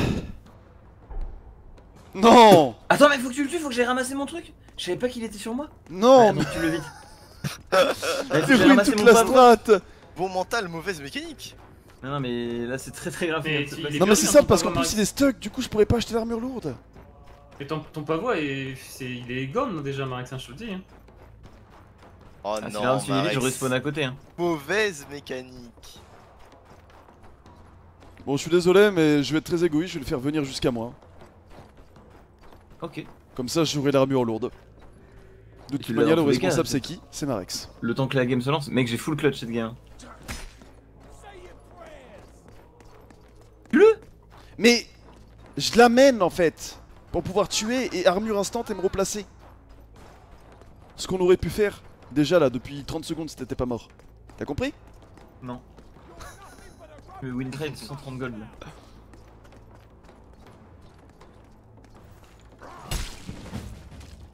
Non Attends, mais faut que tu le tues, faut que j'aille ramasser mon truc. Je savais pas qu'il était sur moi. Non Ah, mais tu le vite. [LAUGHS] Ouais, que Tu ruines toute la strat Bon mental, mauvaise mécanique. Non, non, mais là c'est très très grave. Mais il il Non mais c'est ça ton parce qu'en plus il est stuck, du coup je pourrais pas acheter l'armure lourde. Et ton, ton pavois est, il est gone déjà Max, hein, je te le dis. Hein. Oh Ah, non, Marex. je respawn à côté. Hein. Mauvaise mécanique. Bon je suis désolé mais je vais être très égoïste, je vais le faire venir jusqu'à moi. Ok. Comme ça j'aurai l'armure lourde. De toute manière le responsable c'est- c'est qui? C'est Marex. Le temps que la game se lance, mec, j'ai full clutch cette game. Le? Mais je l'amène en fait pour pouvoir tuer et armure instant et me replacer. Ce qu'on aurait pu faire déjà là depuis 30 secondes si t'étais pas mort. T'as compris? Non. Le win trade 130 gold là.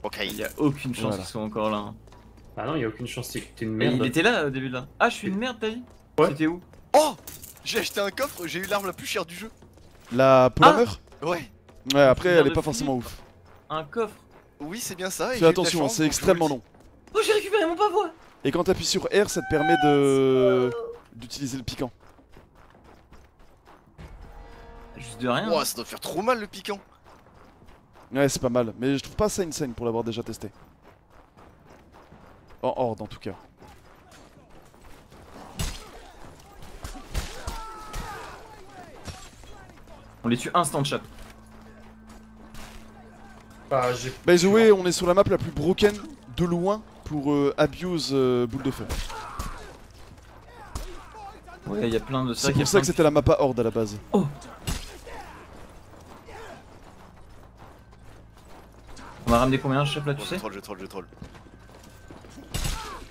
Ok, Il y a aucune chance Voilà. qu'ils soient encore là. hein. Ah non, il y a aucune chance, t'es t'es une Mais merde. il était là au début là. Ah, je suis une merde, t'as dit Ouais. C'était où? Oh J'ai acheté un coffre, j'ai eu l'arme la plus chère du jeu. La Polammer Ouais. Ouais après elle est pas forcément ouf. Un coffre? Oui, c'est bien ça. Fais attention, c'est extrêmement long. Oh, j'ai récupéré mon pavois Et quand t'appuies sur R ça te permet de d'utiliser le piquant. Juste de rien. Ouah, ça doit faire trop mal le piquant. Ouais c'est pas mal, mais je trouve pas ça insane pour l'avoir déjà testé. En horde en tout cas. On les tue instant chat. Bah, j'ai... By the way, on est sur la map la plus broken de loin pour euh, abuse euh, boule de feu. Ouais, il y a plein de C'est qu'il y a pour ça que c'était la map à horde à la base. On va ramener combien de chef là, tu Oh, je sais troll, je troll, je troll.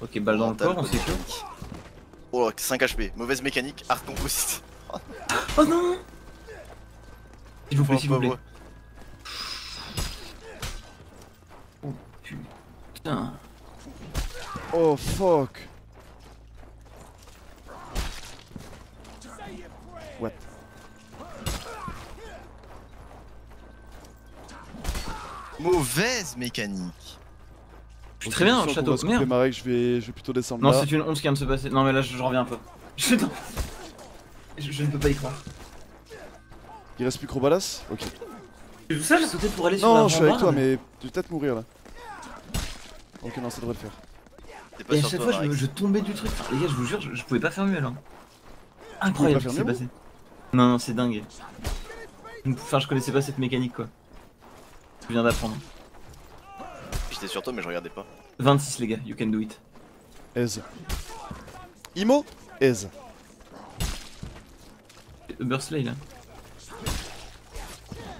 Ok, balle dans le corps, on mécanique. Oh, 5 HP, mauvaise mécanique, art composite. Oh non S'il vous plaît, s'il vous plaît. voir. Putain. Oh fuck. What? Mauvaise mécanique. Je suis très bien château. va se couper, Merde. Marek, je vais, je vais plutôt descendre Non, c'est une honte ce qui vient de se passer. Non, mais là, je, je reviens un peu. [LAUGHS] Je, non. je, je ne peux pas y croire. Il reste plus que Robalas Ok. C'est tout ça, J'ai sauté pour aller sur la Non, non, je suis avec toi, mais tu vais peut-être mourir là. Ok, non, ça devrait le faire. Pas Et à chaque toi, fois, je, tombais du truc. Les gars, je vous jure, je, je pouvais pas faire mieux là. Incroyable ce qui s'est passé. Non, non, c'est dingue. Enfin, je connaissais pas cette mécanique quoi. Je viens d'apprendre. J'étais sur toi, mais je regardais pas. 26 les gars, you can do it. Aise. Imo Aise. Bursley là.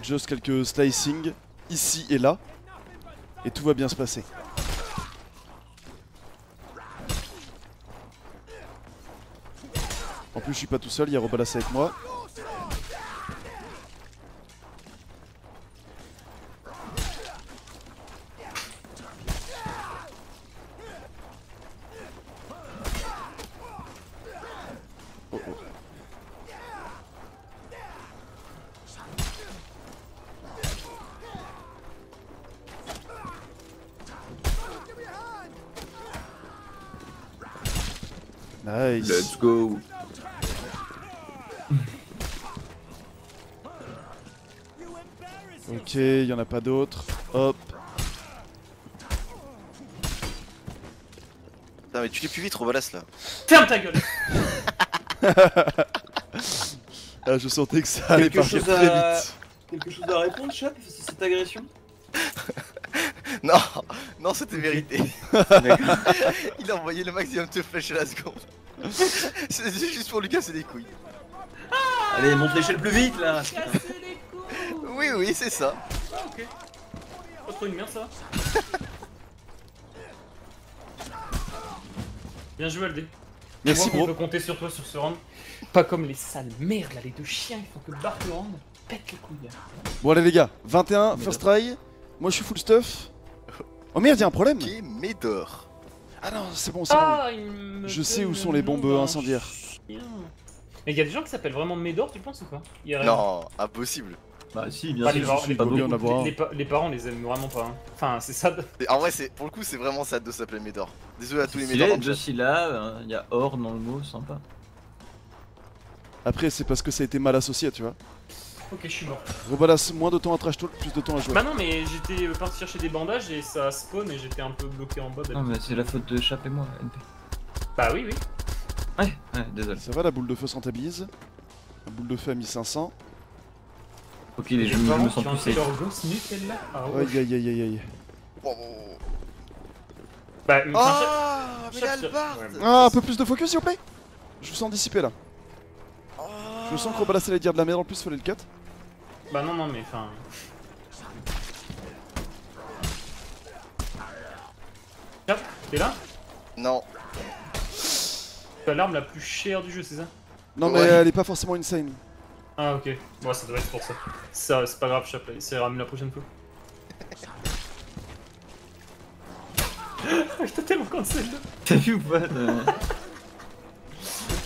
Juste quelques slicing ici et là. Et tout va bien se passer. En plus, je suis pas tout seul, il y a Robalas avec moi. Let's go. Ok, il y en a pas d'autres. Hop. Putain, mais tu l'es plus vite, Robalas là. Ferme ta gueule [LAUGHS] Ah, je sentais que ça allait Quelque partir très à- vite. Quelque chose à répondre, Chap, face à cette agression [LAUGHS] Non, non, c'était vérité. D'accord. [LAUGHS] Il a envoyé le maximum de flèches à la seconde. C'est juste pour lui casser les couilles. Allez, monte l'échelle plus vite là Oui, oui, c'est ça. Ah ok. Pas trop une merde ça [LAUGHS] Bien joué Aldé. Merci On bro. peut compter sur toi sur ce round. Pas comme les sales merdes là, les deux chiens, il faut que Bart le round pète les couilles. Bon allez les gars, 21, first try. Moi je suis full stuff. Oh merde, y'a un problème Qui est Médor. Ah non, c'est bon, c'est bon. Ah, il me Je sais où sont les bombes d'un incendiaires. chien. Mais il y a des gens qui s'appellent vraiment Médor, tu penses ou pas? Non, impossible. Bah si, bien sûr, les, parents- les, suis pas faut bien beaucoup. en avoir. les- les pa- les parents les aiment vraiment pas. hein. Enfin, c'est ça. En vrai, c'est pour le coup, c'est vraiment sad de s'appeler Médor. Désolé à tous les Il Médor. y dans a il y a or dans le mot, sympa. Après, c'est parce que ça a été mal associé, tu vois. Ok, je suis mort. Rebalas, moins de temps à trash talk, plus de temps à jouer. Bah non, mais j'étais parti chercher des bandages et ça spawn et j'étais un peu bloqué en bas. Non mais c'est la faute de Chap et moi, NP. Bah oui, oui. Ouais, ouais, désolé. Ça va, la boule de feu se rentabilise. La boule de feu a mis 500. Ok, les Les jeux, je me sens plus safe. Ah. Aïe aïe aïe aïe aïe. Bah, Ah, mais ouais. Ah, un peu plus de focus s'il vous plaît Je vous sens dissipé là. Je sens que Rebalas allait dire de la merde en plus, fallait le cut. Bah non, non, mais enfin. Tiens, t'es là? Non, T'as l'arme la plus chère du jeu, c'est ça? Non mais Ouais. elle est pas forcément insane. Ah ok, bon ça doit être pour ça. Ça c'est pas grave, je c'est ramené la prochaine fois. [LAUGHS] J'étais tellement cancel. T'as vu ou pas de- [LAUGHS]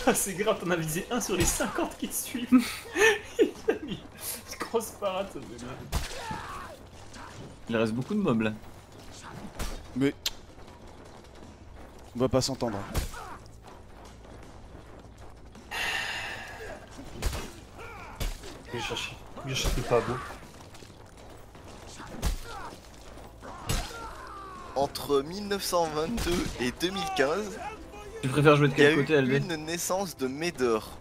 Ah c'est grave, t'en as visé un sur les 50 qui te suivent. [LAUGHS] Il a mis une grosse parade, ça fait mal. Il reste beaucoup de mobs là. Mais. On va pas s'entendre. Je vais chercher. Je vais chercher pas beau. entre 1922 et 2015, Tu préfères jouer de il y a quel eu côté, LD une naissance de Médor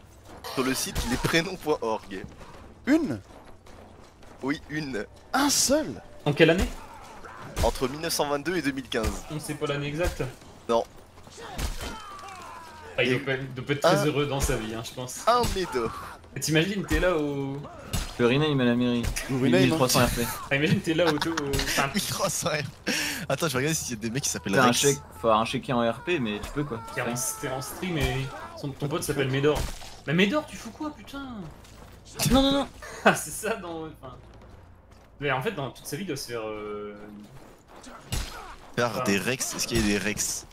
sur le site lesprénoms.org. Une? Oui, une. Un seul? En quelle année? Entre 1922 et 2015. On sait pas l'année exacte. Non. Ah, il doit pas, il doit être très heureux dans sa vie, hein, je pense. Un Médor. T'imagines, t'es là au. Le rename à la mairie. Oui, Rename, 1300 RP. Ah, imagine, t'es là au. au... Enfin, [LAUGHS] 1300 R. Attends, je vais regarder s'il y a des mecs qui s'appellent T'as un Rex. chèque, faut avoir un chéquier en RP, mais tu peux quoi. T'es en, en stream et son- ton pote s'appelle Médor. Mais Médor, tu fous quoi, putain [LAUGHS] Non, non, non [LAUGHS] Ah, c'est ça dans. Enfin... Mais en fait, dans toute sa vie, il doit se faire. Euh... Faire des Rex, est-ce qu'il y a des Rex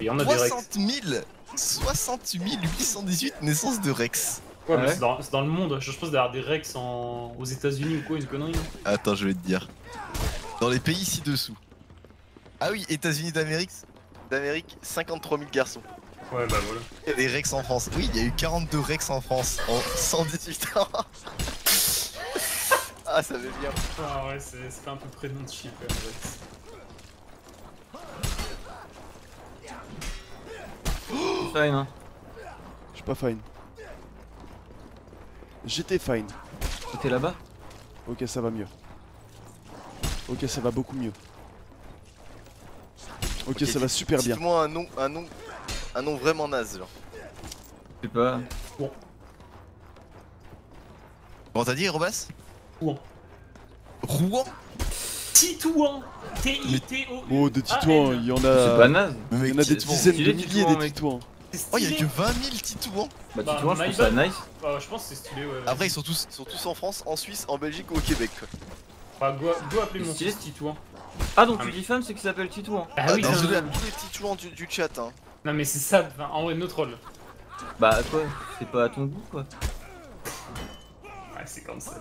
Il y en a des Rex. 60 000 68 818 naissances de Rex. Ouais, mais c'est dans, le monde. Je pense d'avoir des Rex en... aux États-Unis ou quoi, une connerie. non Attends, je vais te dire. Dans les pays ci-dessous. Ah oui, États-Unis d'Amérique, d'Amérique, 53 000 garçons. Ouais, bah voilà. Il y a des Rex en France. Oui, il y a eu 42 Rex en France en 118 ans. [LAUGHS] ah, ça va bien. Ah ouais, c'est c'est pas un peu prénom de chien quand même, Rex. Fine, hein. Je suis pas fine. J'étais fine. T'es là-bas? Ok, ça va mieux. Ok, ça va beaucoup mieux. Ok, ça va super bien. Cite-moi un nom, un nom, un nom vraiment naze, genre. Je sais pas. Comment t'as dit, Robas? Rouen. Rouen Titouan T-I-T-O-U Oh, des titouans, il y en a. C'est pas naze. Il y en a des c'est- dizaines de milliers des titouans. Oh, il y a que 20 000 titouans. Bah, Bah, vois, je trouve ça nice. Bah, je pense que c'est stylé, ouais. Après, ils sont tous, ils sont tous en France, en Suisse, en Belgique ou au Québec. Quoi. Bah, go, go appeler mon Stylé. Titouan. Ah, donc Ah, tu mais- dis femme, c'est qu'il s'appelle Titou, hein. Ah oui, à tous les titouans du, du chat. Hein. Non, mais c'est ça, enfin, en vrai, notre rôle. Bah quoi C'est pas à ton goût quoi. Ouais, c'est comme ça.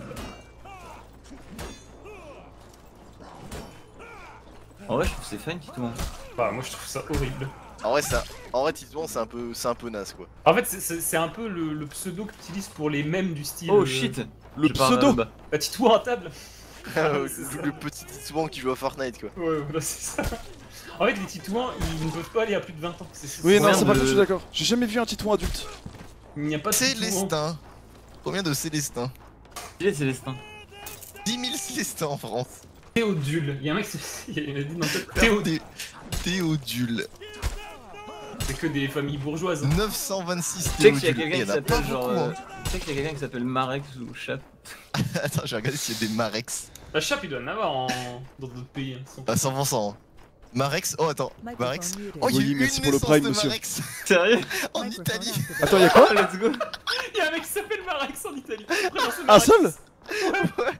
En vrai, je trouve que c'est fun, Titouan. Bah, moi je trouve ça horrible. En vrai, ça, en vrai, Titouan, c'est un peu, c'est un peu naze quoi. En fait, c'est- un peu le, le pseudo que tu utilises pour les mêmes du style. Oh shit [LAUGHS] [LAUGHS] Le pseudo. Bah, Titouan à table le, le petit Titouan qui joue à Fortnite quoi. Ouais, voilà, c'est ça. En fait, les Titouans, ils ne peuvent pas aller à plus de 20 ans. Oui, non, c'est pas que je suis d'accord. J'ai jamais vu un titouan adulte. Il n'y a pas de Titouan. Célestin. Combien de Célestin Il est Célestin. 10 000 Célestins en France. Théodule. Il y a un mec, [LAUGHS] il a dit dans cette Théodule. Thé- Théodule. C'est que des familles bourgeoises. hein. 926 Tu sais qu'il y a quelqu'un qui s'appelle genre. euh, hein. Tu sais qu'il y a quelqu'un qui s'appelle Marex ou Chap. [LAUGHS] Attends, j'ai regardé s'il y a des Marex. La chape, il doit en avoir en... dans d'autres pays. hein, sans- À 100%. hein. Marex, oh attends, Marex. Oh, il y a Oui, eu une merci pour le Prime, de monsieur. Marex Sérieux [LAUGHS] en Italie. Attends, y'a quoi [LAUGHS] Let's go Il y a un mec qui s'appelle Marex en Italie. Un Marex. seul Ah,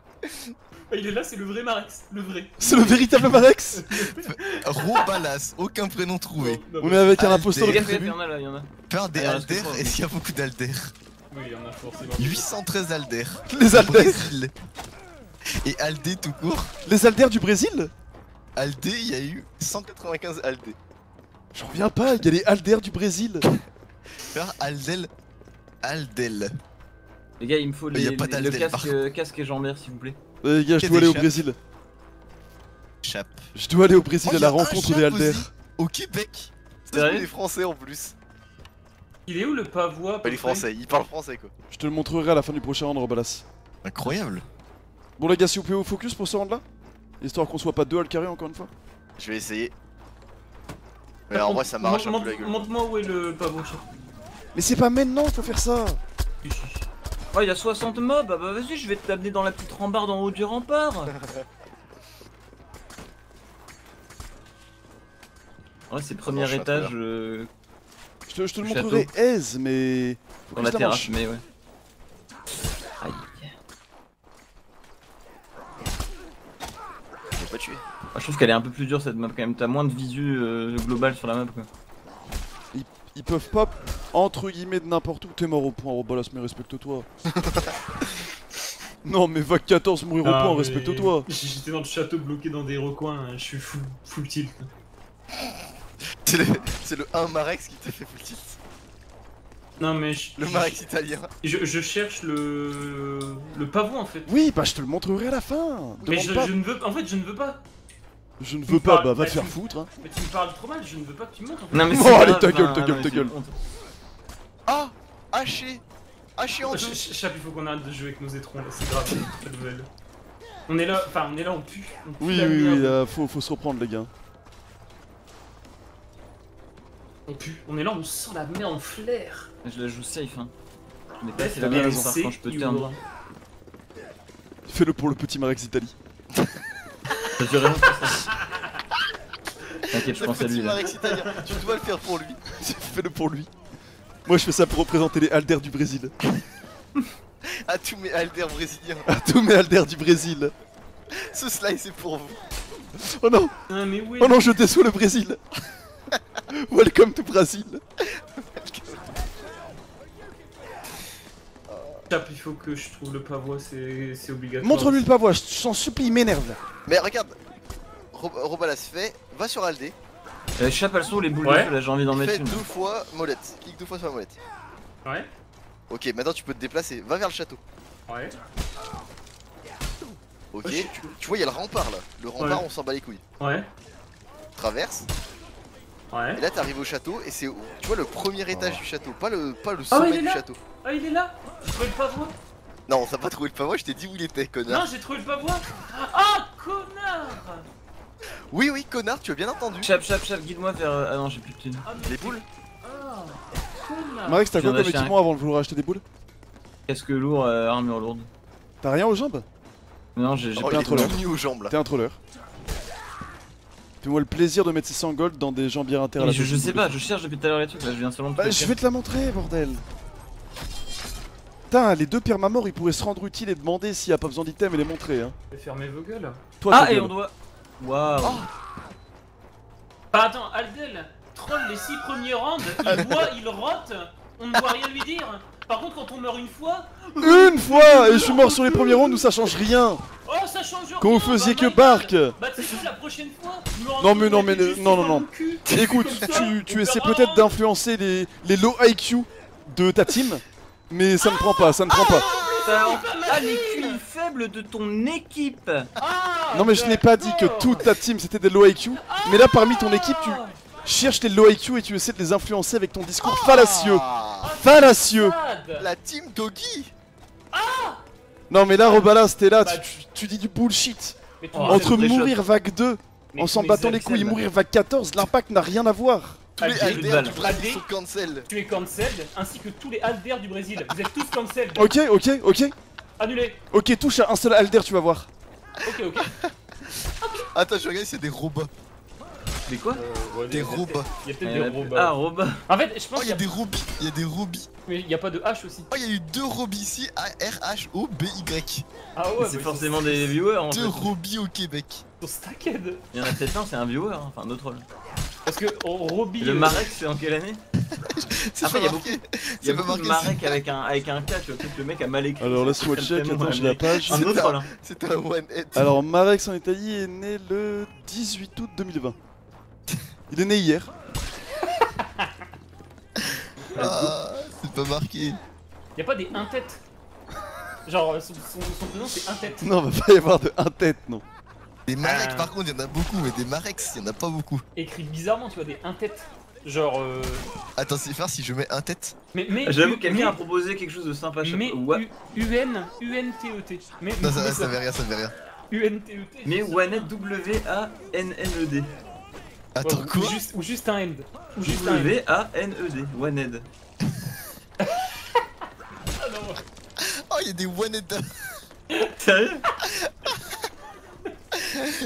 Il est là, c'est le vrai Marex. Le vrai. C'est le véritable Marex [LAUGHS] Robalas, aucun prénom trouvé. Non, non, On est avec un Fais gaffe, tribu. y'en a là, y'en a. Faire des Ah, il reste que Alder, est-ce qu'il y a beaucoup d'Alder Oui, il y en a forcément. 813 Alder. Les Alders Brésil. Et Aldé tout court. Les Alders du Brésil Aldé, il y a eu 195 Aldé. J'en reviens pas, il y a les Alders du Brésil Faire Aldel. Aldel. Les gars, il me faut les, y a pas le casque, euh, casque et jambère s'il vous plaît. Euh, Les gars, je dois aller au. Brésil. Chape. Je dois aller au Brésil Oh, à la rencontre des Alders. aussi. Au Québec. C'est des Français en plus. Il est où le pavois les près Français, ils parlent français quoi. Je te le montrerai à la fin du prochain round, Robalas. Incroyable. Bon, les gars, si vous pouvez vous focus pour ce round là Histoire qu'on soit pas deux à le carré encore une fois. Je vais essayer. Mais en vrai, ça m'arrache un peu la gueule. Montre-moi où est le pavot. Mais c'est pas maintenant, faut faire ça Oh, il y a 60 mobs, ah bah vas-y, je vais t'amener dans la petite rambarde en haut du rempart. [LAUGHS] Ouais, c'est le premier étage euh, Je te, je te le montrerai aise, mais. Dans la terrasse, mais ouais. Aïe. Je vais pas tuer. Ah, je trouve qu'elle est un peu plus dure cette map quand même, t'as moins de visu euh, global sur la map quoi. Ils peuvent pas, entre guillemets, de n'importe où. T'es mort au point, Robalas, mais respecte-toi. [LAUGHS] non, mais Vac 14, mourir au Ah, point, mais respecte-toi. J'étais dans le château bloqué dans des recoins, hein, je suis full, full tilt. C'est le, c'est le 1 Marex qui t'a fait full tilt. Non mais je, Le Marex italien. je, je cherche le le pavot en fait. Oui, bah je te le montrerai à la fin. Mais je, pas. je ne veux en fait je ne veux pas. Je ne veux pas, bah va te faire foutre. Hein. Mais tu me parles trop mal, je ne veux pas que tu montes en fait. Non mais Oh, c'est allez, ta gueule, ta gueule, mais ta c'est gueule. Ah Haché Haché en deux Ch- ch- Chap, il faut qu'on arrête de jouer avec nos étrons là, c'est grave [LAUGHS] cette nouvelle. On est là, enfin on est là, on pue. On pue Oui, oui, oui, merde. euh, faut, faut se reprendre, les gars. On pue. On est là, on sent la merde, on flaire. Je la joue safe hein. N'ai pas fait la quand je peux turn. Fais-le pour le petit Marex Italie. [LAUGHS] Ça fait vraiment pas ça. [LAUGHS] T'inquiète, je pense à lui là. Tu dois le faire pour lui. [LAUGHS] Fais-le pour lui. Moi, je fais ça pour représenter les Alders du Brésil. À [LAUGHS] tous mes Alder brésiliens. À tous mes Alders du Brésil. Ce slide c'est pour vous. Oh non, Ah mais oui. oh non, je déçois le Brésil. Welcome to Brésil. Chap, il faut que je trouve le pavois, c'est obligatoire. Montre-lui le pavois, je t'en supplie, il m'énerve. Mais regarde. Rob- Robalas fait, va sur Aldé, Euh, Chape, elles sont où les boules Ouais. de feu là, j'ai envie d'en mettre fais une. deux fois molette. Clique deux fois sur la molette. Ouais, Ok, maintenant tu peux te déplacer. Va vers le château. ouais. Ok, tu, tu vois, il y a le rempart là. Le rempart, Ouais. on s'en bat les couilles. Ouais, Traverse, ouais. et là t'arrives au château, et c'est, tu vois, le premier étage du château, pas le, pas le Ah sommet il est du là. château. Ah, il est là J'ai trouvé le pavois Non, t'as pas trouvé le pavois, je t'ai dit où il était, connard. Non, j'ai trouvé le pavois Ah, connard Oui, oui, connard, tu as bien entendu. Chape, chape, chape, guide-moi vers. euh, Ah non, j'ai plus de thunes. Ah, Les boules Ah, connard Marex, t'as quoi comme un- équipement avant de vouloir acheter des boules? Casque lourd, euh, armure lourde. T'as rien aux jambes? Non, j'ai j'ai Oh, pas un troller. tout nu aux jambes là. T'es un troller. Fais-moi le plaisir de mettre ces 100 gold dans des jambières internes. Mais je, je sais pas, je cherche depuis tout à l'heure les trucs là, je viens seulement de Bah, trouver je vais te la montrer, bordel. Putain, les deux permamorts, ils pourraient se rendre utiles et demander s'il y a pas besoin d'items et les montrer. Hein. Fermez vos gueules Toi, Ah, et gueule. on doit. Waouh! Ah, attends, Aldel troll les 6 premiers rounds, il [LAUGHS] boit, il rote, on ne doit rien lui dire. Par contre, quand on meurt une fois, Une fois Et je suis mort sur les premiers rounds où ça change rien oh ça change rien. Quand vous faisiez bah, que bad. Bah tu sais la prochaine fois, Non, mais non, mais non, non, non. Écoute, tu, essaies peut-être d'influencer les, les low IQ de ta team, mais ça ne prend pas, ça ne prend pas. Ah, les QI faibles de ton équipe Ah, Non mais je n'ai pas dit que toute ta team c'était des low IQ, mais là parmi ton équipe tu cherches les low IQ et tu essaies de les influencer avec ton discours fallacieux. Ah, Fallacieux Sad. La team Doggy Non mais là Robala c'était là, Bah, tu, tu- tu dis du bullshit. Oh, Entre mourir vague 2 mais- en s'en battant les couilles et mourir vague 14, l'impact n'a rien à voir. Tous les Aldi, Alder balle. du Brésil sont cancel Tu es cancelled, ainsi que tous les Alder du Brésil. Vous êtes tous cancelled. Ok, ok, ok, Annulé. ok, touche à un seul Alder tu vas voir. Ok, ok. [LAUGHS] Attends, je regarde, c'est des robots. Mais quoi Des robots. Il y a peut-être Euh, des robots. Ah, Roba En fait, je Oh, pense il qu'il y a des robis. Il y a des robis. mais il y a pas de H aussi. Oh, il y a eu deux robis ici. A-R-H-O-B-Y. Ah ouais, C'est mais forcément des viewers en fait. Deux robis au Québec. Sont stacked. Il y en a peut-être un, c'est un viewer, hein, enfin un autre troll. Parce que oh, Robbie. Le euh, Marek, c'est en quelle année [LAUGHS] C'est Après, pas il y a. Il y a C'est pas beaucoup de. Marek avec un, avec un K, tu vois, peut-être que le mec a mal écrit. Alors laisse-moi C'est check, attends j'ai la page. Un autre hein. C'était un one head. Alors Marex en Italie est né le 18 août 2020. Il est né hier. [LAUGHS] Ah, c'est pas marqué. Y a pas des un tête. Genre, son, son, son prénom c'est un tête. Non, va pas y avoir de un tête, non. Des Mareks, Euh. par contre, il y en a beaucoup, mais des Mareks, il y en a pas beaucoup. Écrit bizarrement, tu vois, des un tête. Genre. Euh... Attends, c'est faire si je mets un tête. Mais, mais. J'avoue, U- quelqu'un a mais- proposé quelque chose de sympa. Mais. Ouais. U- UN, UNTET. Mais, Non, ça, mais ça veut rien, ça veut rien. UNTET. Mais c'est ça. Wanet W-A-N-N-E-D. Attends, ou- quoi ou juste, ou juste un end. Ou juste un end. W-A-N-E-D. Ah non, Oh, il y a des one head. Sérieux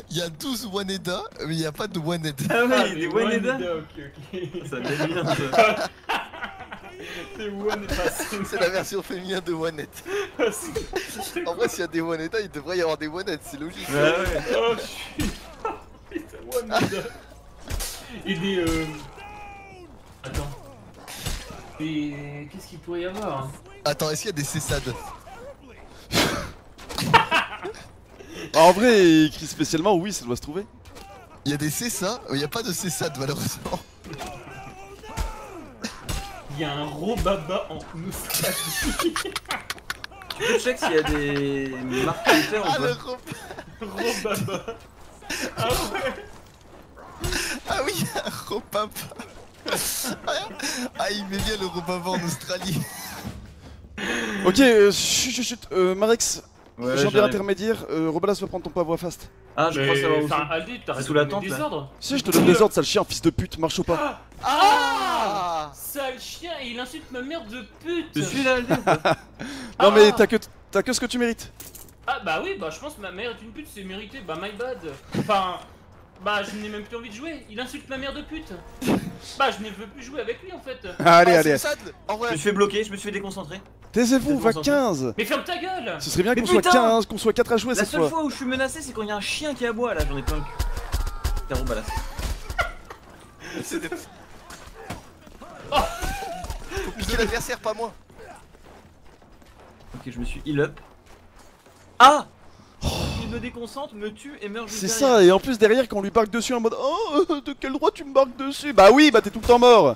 Il y a 12 one head, mais il n'y a pas de one head. Ah Ah, ouais, il y a des Waneda. Waneda, Ok, ok. Ça bien ça. C'est one la version féminine de one pas En vrai, s'il y a des one head, il devrait y avoir des one head, c'est logique. Ouais, ouais. Oh, je suis. Putain, Waneda. Et des. Euh... Attends. Des. Qu'est-ce qu'il pourrait y avoir hein? Attends, est-ce qu'il y a des cessades Ah, [LAUGHS] en vrai, écrit spécialement, oui, ça doit se trouver. Il y a des cessas, mais il n'y a pas de cessades malheureusement. Il y a un Robaba en Australie. [LAUGHS] Tu peux check s'il y a des marques d'auteur Ah, ou le Robaba. Ah ouais ah oui, [LAUGHS] un robab. Ah, il met bien le robab en Australie. [LAUGHS] Ok, euh, chut, chut, chut, euh, Marex, Ouais, j'arrive. intermédiaire, euh, Robalas va prendre ton pas à voix fast. Ah, je crois savoir où Enfin, c'est. Aldi, t'arrêtes C'est sous la tente, des là. ordres Si, je te donne des ordres, sale chien, fils de pute, marche au pas. Ah Sale chien, et il insulte ma mère de pute Je suis là, Aldi [LAUGHS] Non, mais Ah. t'as que, t'as que ce que tu mérites. Ah bah oui, bah je pense que ma mère est une pute, c'est mérité, bah my bad. Enfin, bah je n'ai même plus envie de jouer, il insulte ma mère de pute. [LAUGHS] Bah je ne veux plus jouer avec lui en fait. Allez, Ah, allez, En Je me suis fait bloquer, je me suis fait déconcentrer. taisez-vous, va C'est bon, 15 Mais ferme ta gueule Ce serait bien qu'on soit putain 15, qu'on soit 4 à jouer La cette seule fois. fois où je suis menacé, c'est quand il y a un chien qui aboie là, j'en ai plein le cul. [LAUGHS] C'est des... Faut [LAUGHS] piquer l'adversaire, pas moi. Ok, je me suis heal up. Ah Il me déconcentre, me tue et meurt juste C'est ça, et en plus derrière, quand on lui barque dessus en mode Oh, de quel droit tu me barques dessus? Bah oui, bah t'es tout le temps mort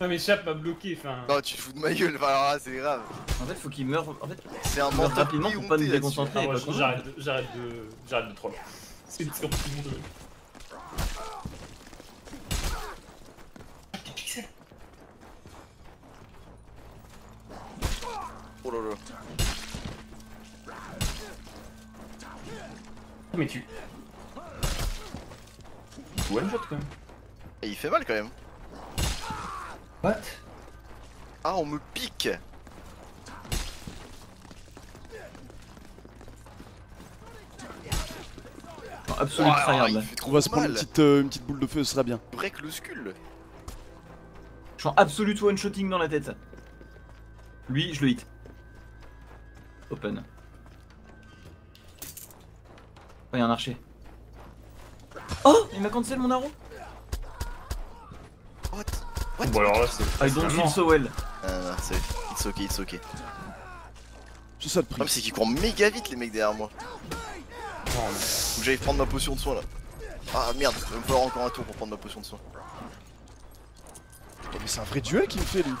Non mais Chap m'a bloqué, enfin. Non, tu fous de ma gueule, là, c'est grave. En fait, faut qu'il meure. En fait, C'est un menteur rapidement pour pas nous déconcentrer. Ah, trop j'arrête de, j'arrête de, j'arrête de troll. C'est une tout le monde. Oh là là. Mais tu. One shot quand même. Et il fait mal quand même. What? Ah, on me pique Non, absolument Oh, tryhard. On va se prendre une petite, euh, une petite boule de feu, ce sera bien. Break le skull. Je suis en absolute one-shotting dans la tête. Lui, je le hit. Open. Oh, y'a un archer. Oh Il m'a cancel mon arrow What Bon alors là c'est. I don't feel so well. Ah, non, c'est it's ok, it's ok. C'est ça le prix. c'est qu'ils courent méga vite les mecs derrière moi. Faut que j'aille prendre ma potion de soin là. Ah merde, il va me falloir encore un tour pour prendre ma potion de soin. Putain, mais c'est un vrai duel qu'il me fait lui.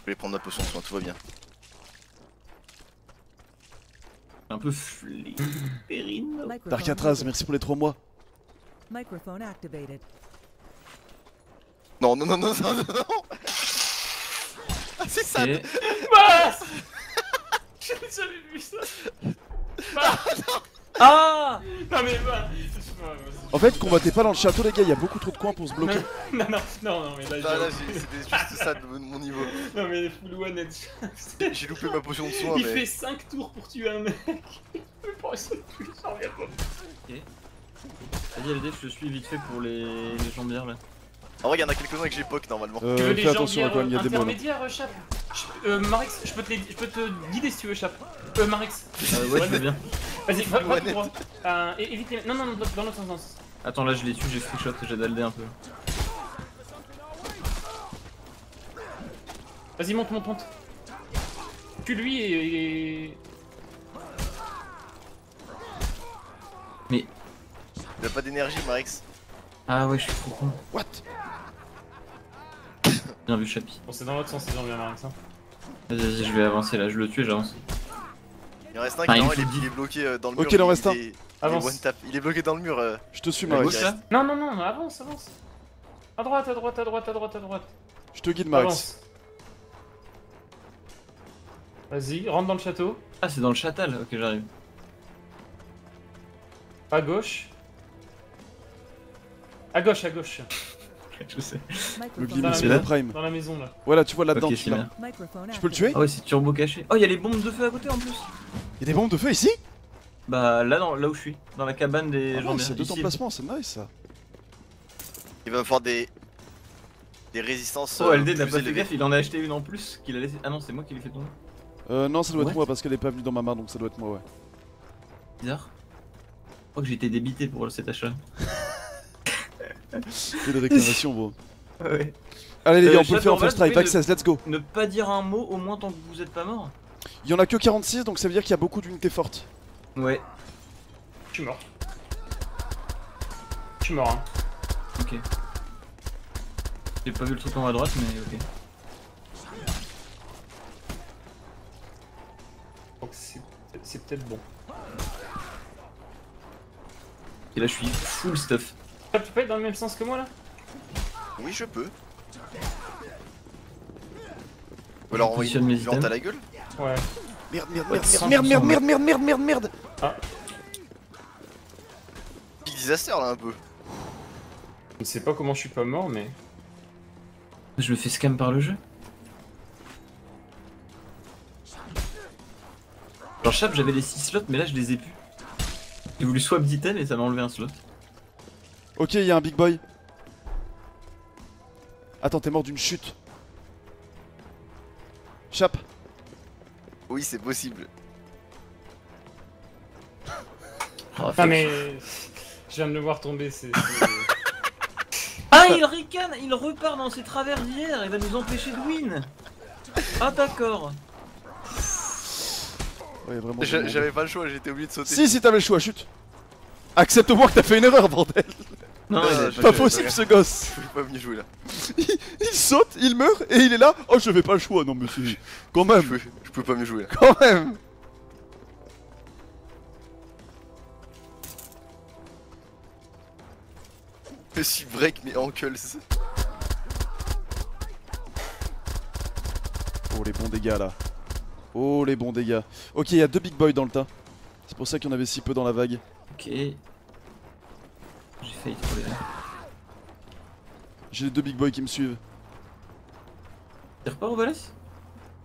Je vais prendre ma potion de soin, tout va bien. Un peu muted. merci pour les 3 mois. Microphone activated. Non, non, non, non, non, non, non Ah, c'est ça Et... Basse [LAUGHS] J'ai jamais vu ça Bah, Ah Non mais bah En fait, combattez pas dans le château, les gars, il y a beaucoup trop de coins pour se bloquer. [LAUGHS] Non, non, non, non, mais là, j'ai- j'ai- c'était juste ça de mon niveau. [LAUGHS] Non, mais full one. [LAUGHS] J'ai loupé ma potion de soin, Il mais. fait 5 tours pour tuer un mec. Il peut pas essayer de tuer, j'en reviens pas. Vas-y, LD, je te suis vite fait pour les, les jambières là. En vrai, il y en a quelques-uns avec GPOC normalement. Euh, tu veux des fais attention jambières quand même, il y a des mots Chap Je- euh, Marix, je peux, te les- je peux te guider si tu veux, Chap. Euh, Marix, Euh, ouais, je veux bien. Vas-y, va, va tout droit. Euh, évite les. Non, non, non, dans l'autre sens. Attends, là je les tue, j'ai free shot, j'ai daldé un peu. Vas-y, monte, monte, monte. Tue lui et. et- Il a pas d'énergie, Marix. Ah ouais, je suis trop con. What? Bien vu, Chapi. Bon, c'est dans l'autre sens, les jambières, Marix. Hein. Vas-y, vas-y, je vais avancer là, je le tue et j'avance. Il en reste un qui il non, me il, est, faut il est bloqué euh, dans le mur. Ok, il en reste un. est- il est Avance. Il est bloqué dans le mur. euh. Je te suis, À Max. Non, non, non, avance, avance. À droite, à droite, à droite, à droite, à droite. Je te guide, Max. Avance. Vas-y, rentre dans le château. Ah, c'est dans le châtal, ok, j'arrive. À gauche. À gauche, à gauche. [LAUGHS] Je sais. Le Dans c'est la le maison. prime. Dans la maison là. Voilà, tu vois là-dedans, Ok, tu c'est l'as. bien. microphone Je peux le tuer Ah ouais, c'est turbo caché. Oh, il y a les bombes de feu à côté en plus Il y a des bombes de feu ici? Bah là, dans, là où je suis, dans la cabane des Ah ouais, jambières. c'est deux emplacements, c'est nice ça. Il va me falloir des. Des résistances. Oh, LD n'a pas fait gaffe, il en a acheté une en plus qu'il a laissé. Ah non, c'est moi qui l'ai fait tomber. Euh, non, ça doit être moi parce qu'elle est pas venue dans ma main, donc ça doit être moi, ouais. Bizarre. Je crois que j'ai été débité pour cet achat. [LAUGHS] Fais des réclamations, bro. [LAUGHS] Ouais. Allez, les Euh, gars, on peut le faire en first try. le- 16, let's go. Ne pas dire un mot au moins tant que vous êtes pas mort. Il y en a que 46, donc ça veut dire qu'il y a beaucoup d'unités fortes. Ouais, Je suis mort. Je suis mort, hein. ok. J'ai pas vu le truc en haut à droite, mais ok. Donc c'est peut-être bon. Et là, je suis full stuff. Ah, Tu peux être dans le même sens que moi là Oui, je peux. Ou alors envoyer une mes plante à la gueule Ouais. Merde, merde, merde, 100% merde, merde, merde, merde, merde, merde, merde. Big disaster là un peu. Je ne sais pas comment je suis pas mort, mais. Je me fais scam par le jeu. Genre, Chap, j'avais les 6 slots, mais là, je les ai plus. J'ai voulu swap d'item et ça m'a enlevé un slot. Ok, il y a un big boy. Attends, t'es mort d'une chute. Chap. Oui, c'est possible. [LAUGHS] Oh, Ah, mais. Je viens de le voir tomber, c'est. [LAUGHS] Ah, il ricane Il repart dans ses travers d'hier Il va nous empêcher de win Ah, d'accord Ouais. J'avais pas le choix, j'étais obligé de sauter. Si, si, t'avais le choix, chute. Accepte-moi que t'as fait une erreur, bordel. Non, il je- Pas je- possible, ce gosse. Je peux pas venir jouer là. Il saute, il meurt et il est là. Oh, je vais pas le choix. Non, monsieur. Quand Je même, peux, je peux pas mieux jouer là. quand même. Je suis break mes ankles. Oh, les bons dégâts là. Oh, les bons dégâts. Ok, il y a deux big boys dans le tas. C'est pour ça qu'il y en avait si peu dans la vague. Ok. J'ai failli trouver là. J'ai les deux big boys qui me suivent. Tu repars au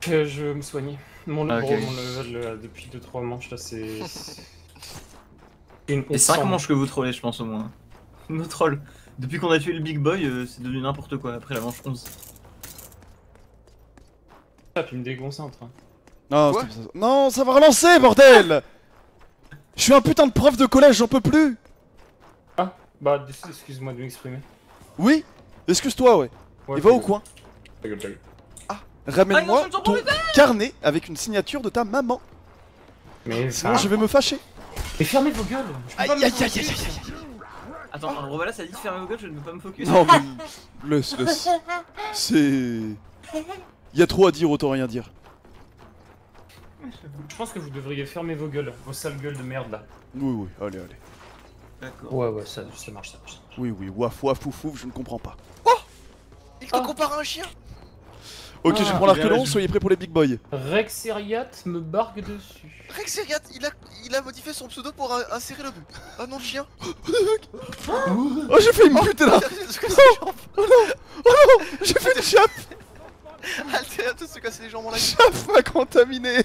Que je veux me soigner. Mon, Ah, mon level là, depuis 2-3 manches là, c'est. [LAUGHS] Une Et 5 cent. manches que vous trollez, je pense au moins. [LAUGHS] Nos trolls. Depuis qu'on a tué le Big Boy, euh, c'est devenu n'importe quoi après la manche 11. Ah, il me déconcentre. hein. Non, pas non, ça va relancer, bordel Je suis un putain de prof de collège, j'en peux plus Bah, excuse-moi de m'exprimer. Oui Excuse-toi, ouais. Ouais, Et va au coin. ta gueule, ta gueule. Ramène-moi Ah, ton carnet avec une signature de ta maman. Mais Sinon, ça. je vais me fâcher. Mais fermez vos gueules Aïe aïe aïe aïe aïe aïe Attends, le Rovalas a dit de fermer vos gueules, je ne peux pas me focus. Non, mais. [LAUGHS] Laisse, laisse. C'est. Y a trop à dire, autant rien dire. Je pense que vous devriez fermer vos gueules, vos sales gueules de merde là. Oui, oui, allez, allez. D'accord. Ouais, ouais, ça, ça marche, ça marche. Oui, oui, waf, waf, ouf, ouf, je ne comprends pas. Il te compare à un chien? Ok, Ah, je prends l'arc long, soyez prêts pour les big boys. Rexeriat me barque dessus. Rex Seriat, il a, il a modifié son pseudo pour insérer le un nom de chien. [LAUGHS] [LAUGHS] Oh, j'ai fait une pute là se casser les jambes. J'ai fait une chape de se casser les jambes en live. Chape m'a contaminé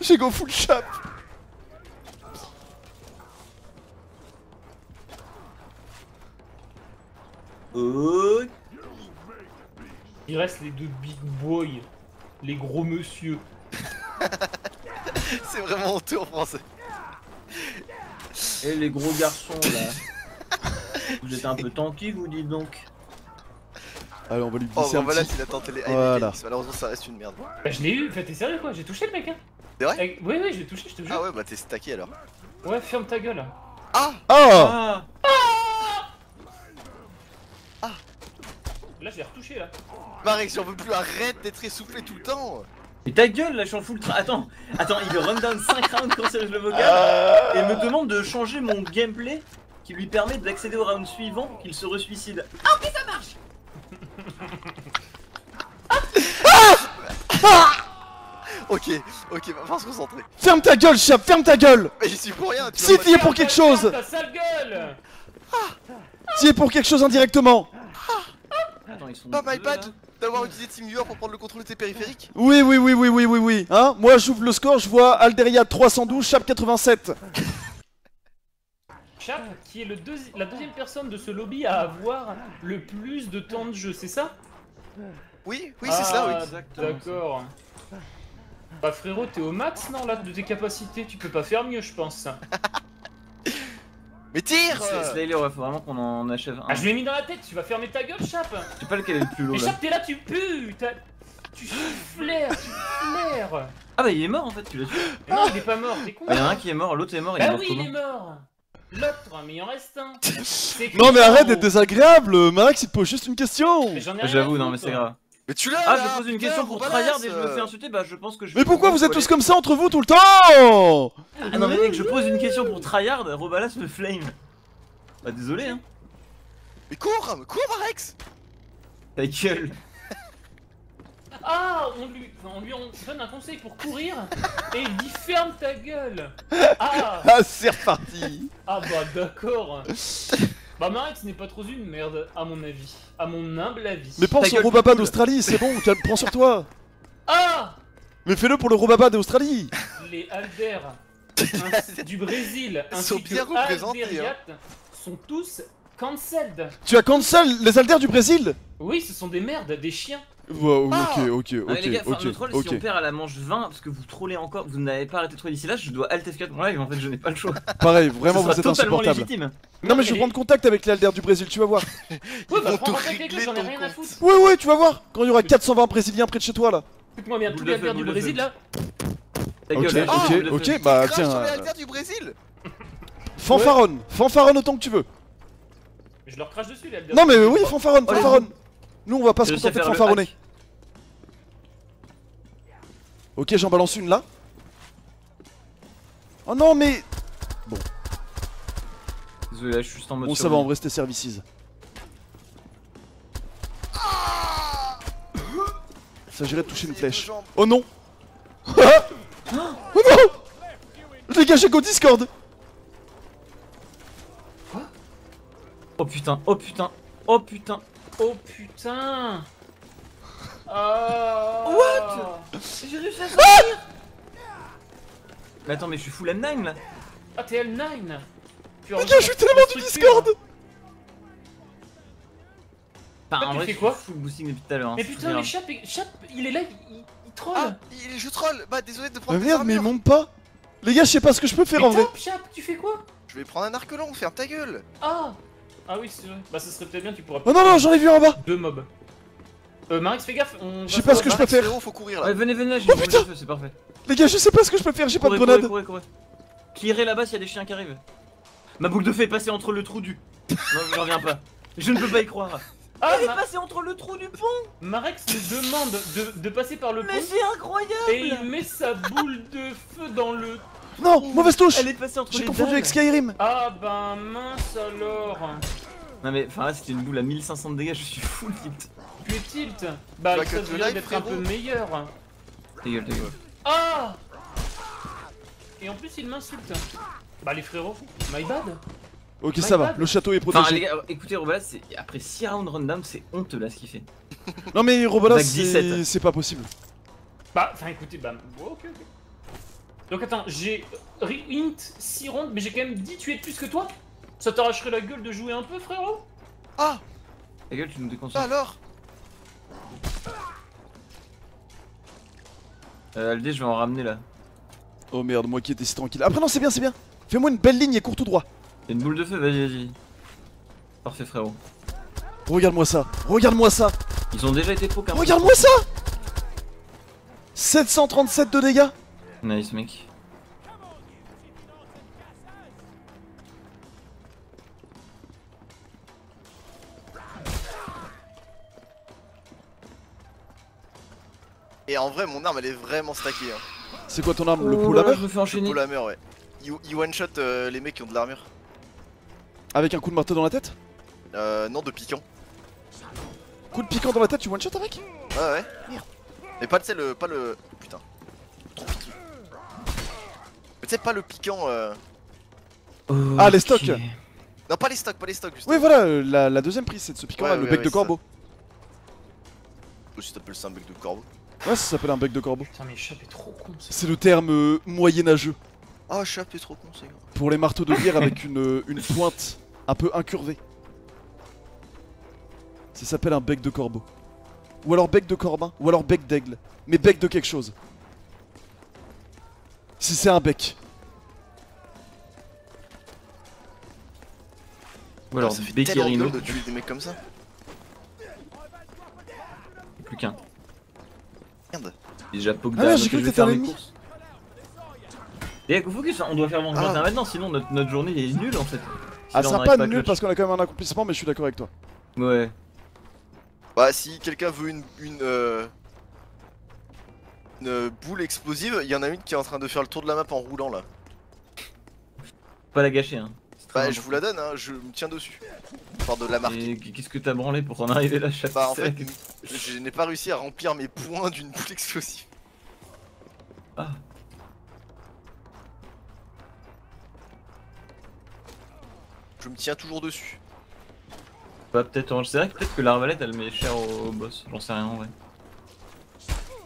J'ai go full chape Oh, Il reste les deux big boys, les gros monsieur. [LAUGHS] C'est vraiment honteux en français. Et les gros garçons là. vous êtes un peu tanky, vous dites donc. Allez, on va lui Oh, glisser bah un voilà, petit... il a tenté les Voilà. Malheureusement, ça reste une merde. Bah, je l'ai eu, t'es sérieux quoi J'ai touché le mec hein C'est vrai Eh, Oui, oui, je l'ai touché, je te jure. Ah ouais, bah t'es stacké alors. Ouais, ferme ta gueule. Ah Ah Ah Là, je l'ai retouché là. Marex, j'en veux plus, arrête d'être essoufflé tout le temps. Mais ta gueule là, je suis en full tra- Attends, attends, il run down 5 rounds quand c'est le vocal Ah. et me demande de changer mon gameplay qui lui permet d'accéder au round suivant pour qu'il se resuicide. Ok, ok, va falloir se concentrer. Ferme ta gueule, chape, ferme ta gueule. Mais j'y suis pour rien, tu Si t'y es pour quelque chose Ta sale gueule. T'y es pour quelque chose indirectement Attends, ils sont Pas my bad d'avoir utilisé TeamViewer pour prendre le contrôle de tes périphériques. Oui, oui, oui, oui, oui, oui, oui Hein Moi, j'ouvre le score, je vois Alderia 312, chape 87 Chap, qui est le deuxi- la deuxième personne de ce lobby à avoir le plus de temps de jeu, c'est ça? Oui, oui, c'est ça, oui. Ah, Exactement D'accord. Bah frérot, t'es au max non là de tes capacités, tu peux pas faire mieux je pense. [LAUGHS] Mais tire Slayer, ouais, faut vraiment qu'on en achève un. Ah je l'ai mis dans la tête, tu vas fermer ta gueule Chap. Je sais pas lequel est le plus lourd Mais. Chap t'es là, tu pues Tu flaires, tu flaires. Ah bah il est mort en fait, tu l'as tué. Mais Non, il est pas mort, t'es con. Bah, il y en a un qui est mort, l'autre est mort, il est Bah mort oui, il est mort. L'autre, mais il en reste un. [LAUGHS] Non mais arrête d'être désagréable Max, il te pose juste une question. Mais j'en ai rien à J'avoue, non mais c'est grave. Mais tu l'as Ah, là, je pose une putain, question pour tryhard et je me fais insulter, bah je pense que je. Mais pourquoi vous êtes tous comme ça entre vous tout le temps Ah non mais mec, je pose une question pour tryhard, Robalas me flame. Bah désolé hein. Mais cours Cours, Marex Ta gueule. [LAUGHS] Ah, on lui, on lui on donne un conseil pour courir et il dit ferme ta gueule. Ah, Ah, c'est reparti ah bah d'accord. [LAUGHS] Bah Marex n'est pas trop une merde à mon avis, à mon humble avis. Mais pense Ta au Robaba d'Australie, c'est bon, calme- prends sur toi. Ah, Mais fais-le pour le Robaba d'Australie. Les Alder [LAUGHS] du Brésil Ils ainsi sont que bien représentés, Alderiat sont tous cancelled. Tu as cancel les Alders du Brésil? Oui, ce sont des merdes, des chiens. Wow, Ah ok, ok, Non mais les ok, gars, enfin, ok, le troll, ok. si on perd à la manche 20 parce que vous trollez encore, vous n'avez pas arrêté de troller d'ici là, je dois alt F4 mon live, en fait je n'ai pas le choix. Pareil, vraiment vous êtes insupportable. légitime. Non mais je vais prendre contact avec les Alders du Brésil, tu vas voir. [LAUGHS] Ouais, vont bah te à foutre. Ouais ouais, tu vas voir. Quand il y aura 420 Brésiliens près de chez toi là. Écoute-moi bien, tous Boule les de feu, Alder du Brésil là, Ok, gueule, ok, ok, bah Crash tiens. sur les euh, Alders du Brésil Fanfaronne, fanfaronne autant que tu veux. je leur crache dessus les Alder. Non mais oui, fanfaronne, fanfaronne. Nous on va pas se contenter de fanfaronner. Ok, j'en balance une là. Oh non mais Désolé, là je suis juste en mode Bon ça va, en vrai c'était services. Il s'agirait de toucher une flèche. Oh non [LAUGHS] Oh non Les gars, j'ai go Discord Oh putain, oh putain, oh putain. Oh putain. Ah What? J'ai réussi à sortir. Mais attends, mais je suis full M9 là. Ah t'es L9 Tu Les gars, je suis tellement du Discord. Enfin, en tu fais je quoi suis full boosting depuis tout à l'heure. hein, Mais putain mais Chap, Chap, il est là, il, troll. Ah, il, je troll. Bah désolé de Ah prendre tes merde, mais il monte pas. Les gars, je sais pas ce que je peux faire Mais en vrai. Chap, tu fais quoi? Je vais prendre un arc long, ferme ta gueule. Ah Ah oui, c'est vrai. Bah, ça serait peut-être bien, tu pourras. Oh non, non, j'en ai vu en bas Deux mobs. Euh, Marix, fais gaffe. On Je sais pas ce que je peux faire. Faut courir là. Ouais, venez, venez là, j'ai une boule de feu, c'est parfait. Les gars, je sais pas ce que je peux faire, j'ai pas de grenade courez, courez, courez. Là-bas s'il y a des chiens qui arrivent. Ma boule de feu est passée entre le trou du. Non, je reviens pas. Je ne peux pas y croire. Ah, Elle est passée entre le trou du pont Marex nous demande de, de passer par le pont Mais c'est incroyable et il met sa boule de feu dans le. Non, mauvaise touche Elle est passée entre J'ai confondu dalles. avec Skyrim Ah ben mince alors. Non mais enfin là c'était une boule à 1100 de dégâts, je suis full tilt. Tu es tilt. Bah Bah, bien live, d'être un frérot. peu meilleur. Ta gueule, ta gueule. Ah Et en plus il m'insulte. Bah les frérots, my bad. Ok, My ça va, le château est Enfin les protégé. gars, écoutez Robolas, c'est après 6 rounds rundown, c'est honteux là ce qu'il fait. Non mais Robolas, c'est 17. c'est pas possible. Bah, enfin écoutez, bah, ok. Donc attends, j'ai int 6 rondes, mais j'ai quand même 10 tués de plus que toi Ça t'arracherait la gueule de jouer un peu, frérot? Ah Ta gueule, tu nous déconcentres. alors? Euh, Aldé, je vais en ramener là. Oh merde, moi qui étais si tranquille. Après non, c'est bien, c'est bien Fais-moi une belle ligne et cours tout droit. Y'a une boule de feu, vas-y, vas-y. Parfait frérot. Regarde-moi ça, regarde-moi ça, Ils ont déjà été trop carrément. regarde-moi ça 737 de dégâts Nice mec. Et en vrai, mon arme elle est vraiment stackée. Hein. C'est quoi ton arme Le Oh pool là à là, mer Je me fais Le enchaîner. ouais. One shot euh, les mecs qui ont de l'armure. Avec un coup de marteau dans la tête Euh, non, de piquant. Coup de piquant dans la tête, tu one shot avec Ouais, ouais. Mais pas, tu sais, le. Pas le. Putain. Trop piqué. Sais, pas le piquant. Euh... Ah, les stocks. Non, pas les stocks, pas les stocks, justement. Oui voilà, euh, la, la deuxième prise c'est de ce piquant là, Ouais, le ouais, bec ouais, de corbeau. Si t'appelles ça un bec de corbeau. Ouais, ça s'appelle un bec de corbeau. Putain, mais Chap est trop con, ça. C'est le terme euh, moyenâgeux Ah, Chap, t'es trop con, c'est gars. pour les marteaux de guerre avec [LAUGHS] une, euh, une pointe un peu incurvée. Ça s'appelle un bec de corbeau. Ou alors bec de corbin, ou alors bec d'aigle. Mais bec de quelque chose. Si c'est un bec. Ou alors ça fait Bekirino, gueule de tuer des mecs comme ça. plus qu'un. Merde. Il est déjà poke Ah j'ai cru que t'étais courses. Et focus, on doit faire mon Ah. maintenant, sinon notre, notre journée est nulle en fait. Si Ah, ça pas à nul parce qu'on a quand même un accomplissement, mais je suis d'accord avec toi. Ouais. Bah, si quelqu'un veut une. une euh, une euh, boule explosive, il y en a une qui est en train de faire le tour de la map en roulant là. Pas la gâcher hein. Bah, je vous la donne, hein, je me tiens dessus. Enfin, de la marquer. Et qu'est-ce que t'as branlé pour en arriver là, chaque Bah, en fait, je n'ai pas réussi à remplir mes points d'une boule explosive. Ah. Je me tiens toujours dessus. Bah peut-être, c'est vrai que peut-être que l'arbalète elle met cher au, au boss, j'en sais rien en vrai.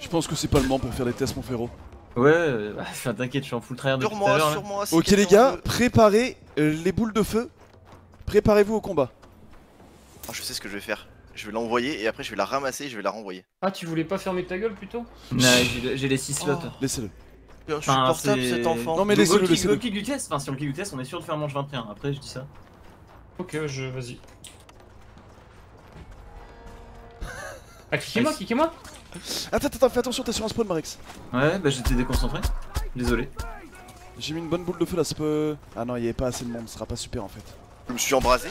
Je pense que c'est pas le moment pour faire des tests, mon frérot. Ouais, euh, [LAUGHS] bah, t'inquiète, je suis en full tryhard depuis Sur tout à moi, l'heure. moi. Ok les gars, veut- préparez euh, les boules de feu. Préparez-vous au combat. Ah, je sais ce que je vais faire. Je vais l'envoyer et après je vais la ramasser et je vais la renvoyer. Ah, tu voulais pas fermer ta gueule plutôt? Ouais, j'ai les 6 slots. Oh. Laissez-le. Enfin, insupportable c'est- cet enfant. Non, mais laissez-le, go kick- laissez-le. go kick du test, enfin si on le kick du test, on est sûr de faire manche 21. Après, je dis ça. Ok, je. Vas-y. [LAUGHS] Ah, kickez-moi, kickez-moi Attends, attends, fais attention, t'es sur un spawn, Marex. Ouais, bah j'étais déconcentré. Désolé. J'ai mis une bonne boule de feu là, ça peut. Ah non, il y avait pas assez de monde, ce sera pas super en fait. Je me suis embrasé.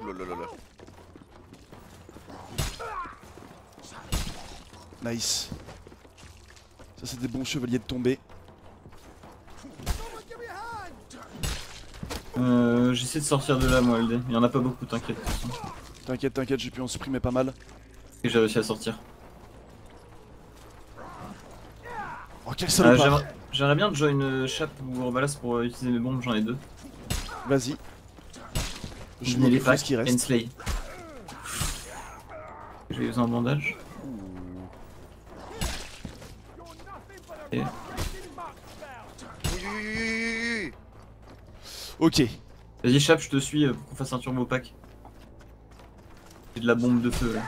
Ouh là là là là. Nice. Ça, c'est des bons chevaliers de tomber. Euh, j'essaie de sortir de là, moi, LD. Il y en a pas beaucoup, t'inquiète. T'inquiète, t'inquiète, j'ai pu en supprimer pas mal. Et j'ai réussi à sortir. Oh, quel Euh, salopard J'aimerais j'aimerais bien join une chape ou rebalance pour euh, utiliser mes bombes, j'en ai deux. Vas-y. Je mets les packs, qui reste. Enslay. Je vais user un bandage oui, oui, oui, oui, oui. Ok. Vas-y, chape, je te suis euh, pour qu'on fasse un turbo pack. J'ai de la bombe de feu là.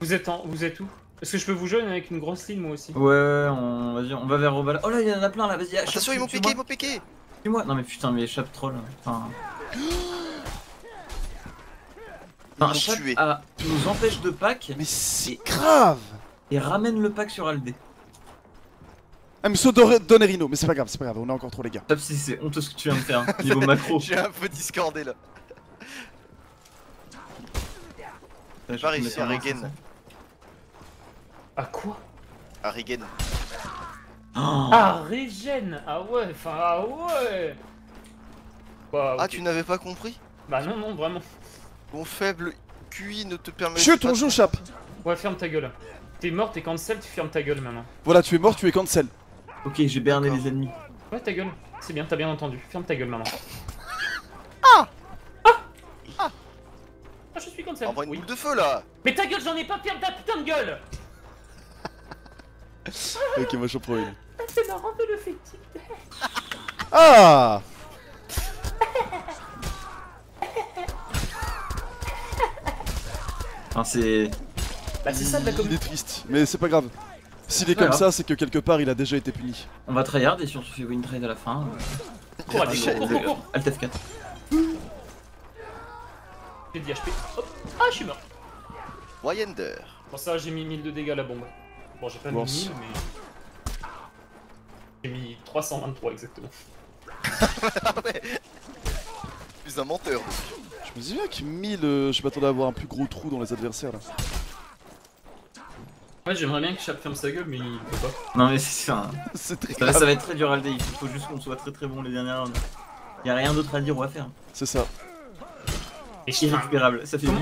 Vous êtes en... Vous êtes où? Est-ce que je peux vous joindre avec une grosse ligne moi aussi? Ouais, ouais, on, vas-y, on va vers Robala. Oh là, il y en a plein là, vas-y. Attention, ils m'ont piqué, ils m'ont piqué moi Non, mais putain, mais échappe troll. Enfin. Enfin, m'ont Chap nous empêche de pack Mais c'est grave et ramène le pack sur Aldé. Ah mais saut Dor- Donnerino, mais c'est pas grave, c'est pas grave, on est encore trop les gars. Top si c'est honteux ce que tu viens de faire, [LAUGHS] niveau macro. J'ai un peu discordé là. J'ai pas réussi à regen. À quoi? À regen. Oh. Ah, régène Ah ouais, enfin, ah ouais Bah, Ah, tu n'avais pas compris? Bah non, non, vraiment. Ton faible QI ne te permet Chut, pas on joue Chap Ouais, ferme ta gueule. T'es mort, t'es cancel, tu fermes ta gueule maintenant. Voilà, tu es mort, tu es cancel. Ok, j'ai berné les ennemis. Ouais, ta gueule. C'est bien, t'as bien entendu. Ferme ta gueule maintenant. Ah Ah je suis cancel. Envoie une Oui. boule de feu là Mais ta gueule, j'en ai pas, ferme ta putain de gueule [LAUGHS] Ok, moi j'en prends une. C'est marrant de le fait Ah Enfin, c'est. Bah c'est ça de la Il comédie. est triste, mais c'est pas grave. S'il est comme ça, c'est que quelque part il a déjà été puni. On va tryhard et si on se fait win trade à la fin. Cours, allez, cours, cours. Alt F4. J'ai dit HP. Hop. Ah, je suis mort. Wyender. Bon, ça, j'ai mis 1000 de dégâts à la bombe. Bon, j'ai pas mis 1000, mais. J'ai mis 323 exactement. [LAUGHS] Ah ouais Plus un menteur. Je me dis bien que 1000, euh, je m'attendais à avoir un plus gros trou dans les adversaires là. Ouais, j'aimerais bien que Chap ferme sa gueule, mais il peut pas. Non, mais c'est ça. c'est très Ça va, grave. ça va être très dur Aldé, il faut juste qu'on soit très très bon les dernières rounds. Y'a rien d'autre à dire ou à faire. C'est ça. Et je Irrécupérable, ça fait Comment,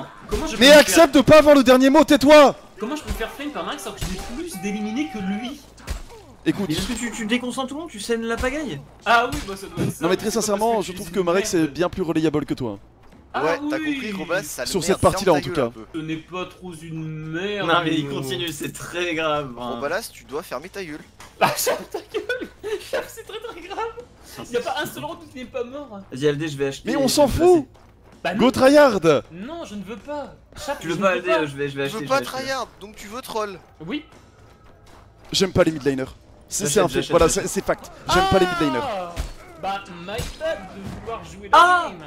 8 comment, je Mais accepte de pas avoir le dernier mot, tais-toi Comment je peux faire flame par max alors que j'ai plus d'éliminer que lui Écoute, Mais est-ce que tu, tu déconcentres tout le monde, tu scènes la pagaille? Ah oui, bah ça doit être ça. non mais très C'est sincèrement, je trouve que Marek c'est bien plus relayable que toi. Ah ouais, t'as compris, Robas, ça Sur cette partie-là, en tout cas. Ce n'est pas trop une merde. Non mais il continue, c'est très grave. hein. Robalas, tu dois fermer ta gueule. Ah, [LAUGHS] Chap, ta gueule c'est très très grave Y'a pas un seul round qui n'est pas mort Vas-y Aldé, je vais acheter. Mais on s'en fout Bah Go tryhard non, je ne veux pas Chap, Tu je veux pas peux Aldé, je vais, je vais Tu acheter. veux je pas vais acheter. tryhard, donc tu veux troll. Oui J'aime pas les midliners. C'est un fait, voilà, c'est fact. J'aime pas les midliners. Ah Bah, my bad de vouloir jouer la Ah game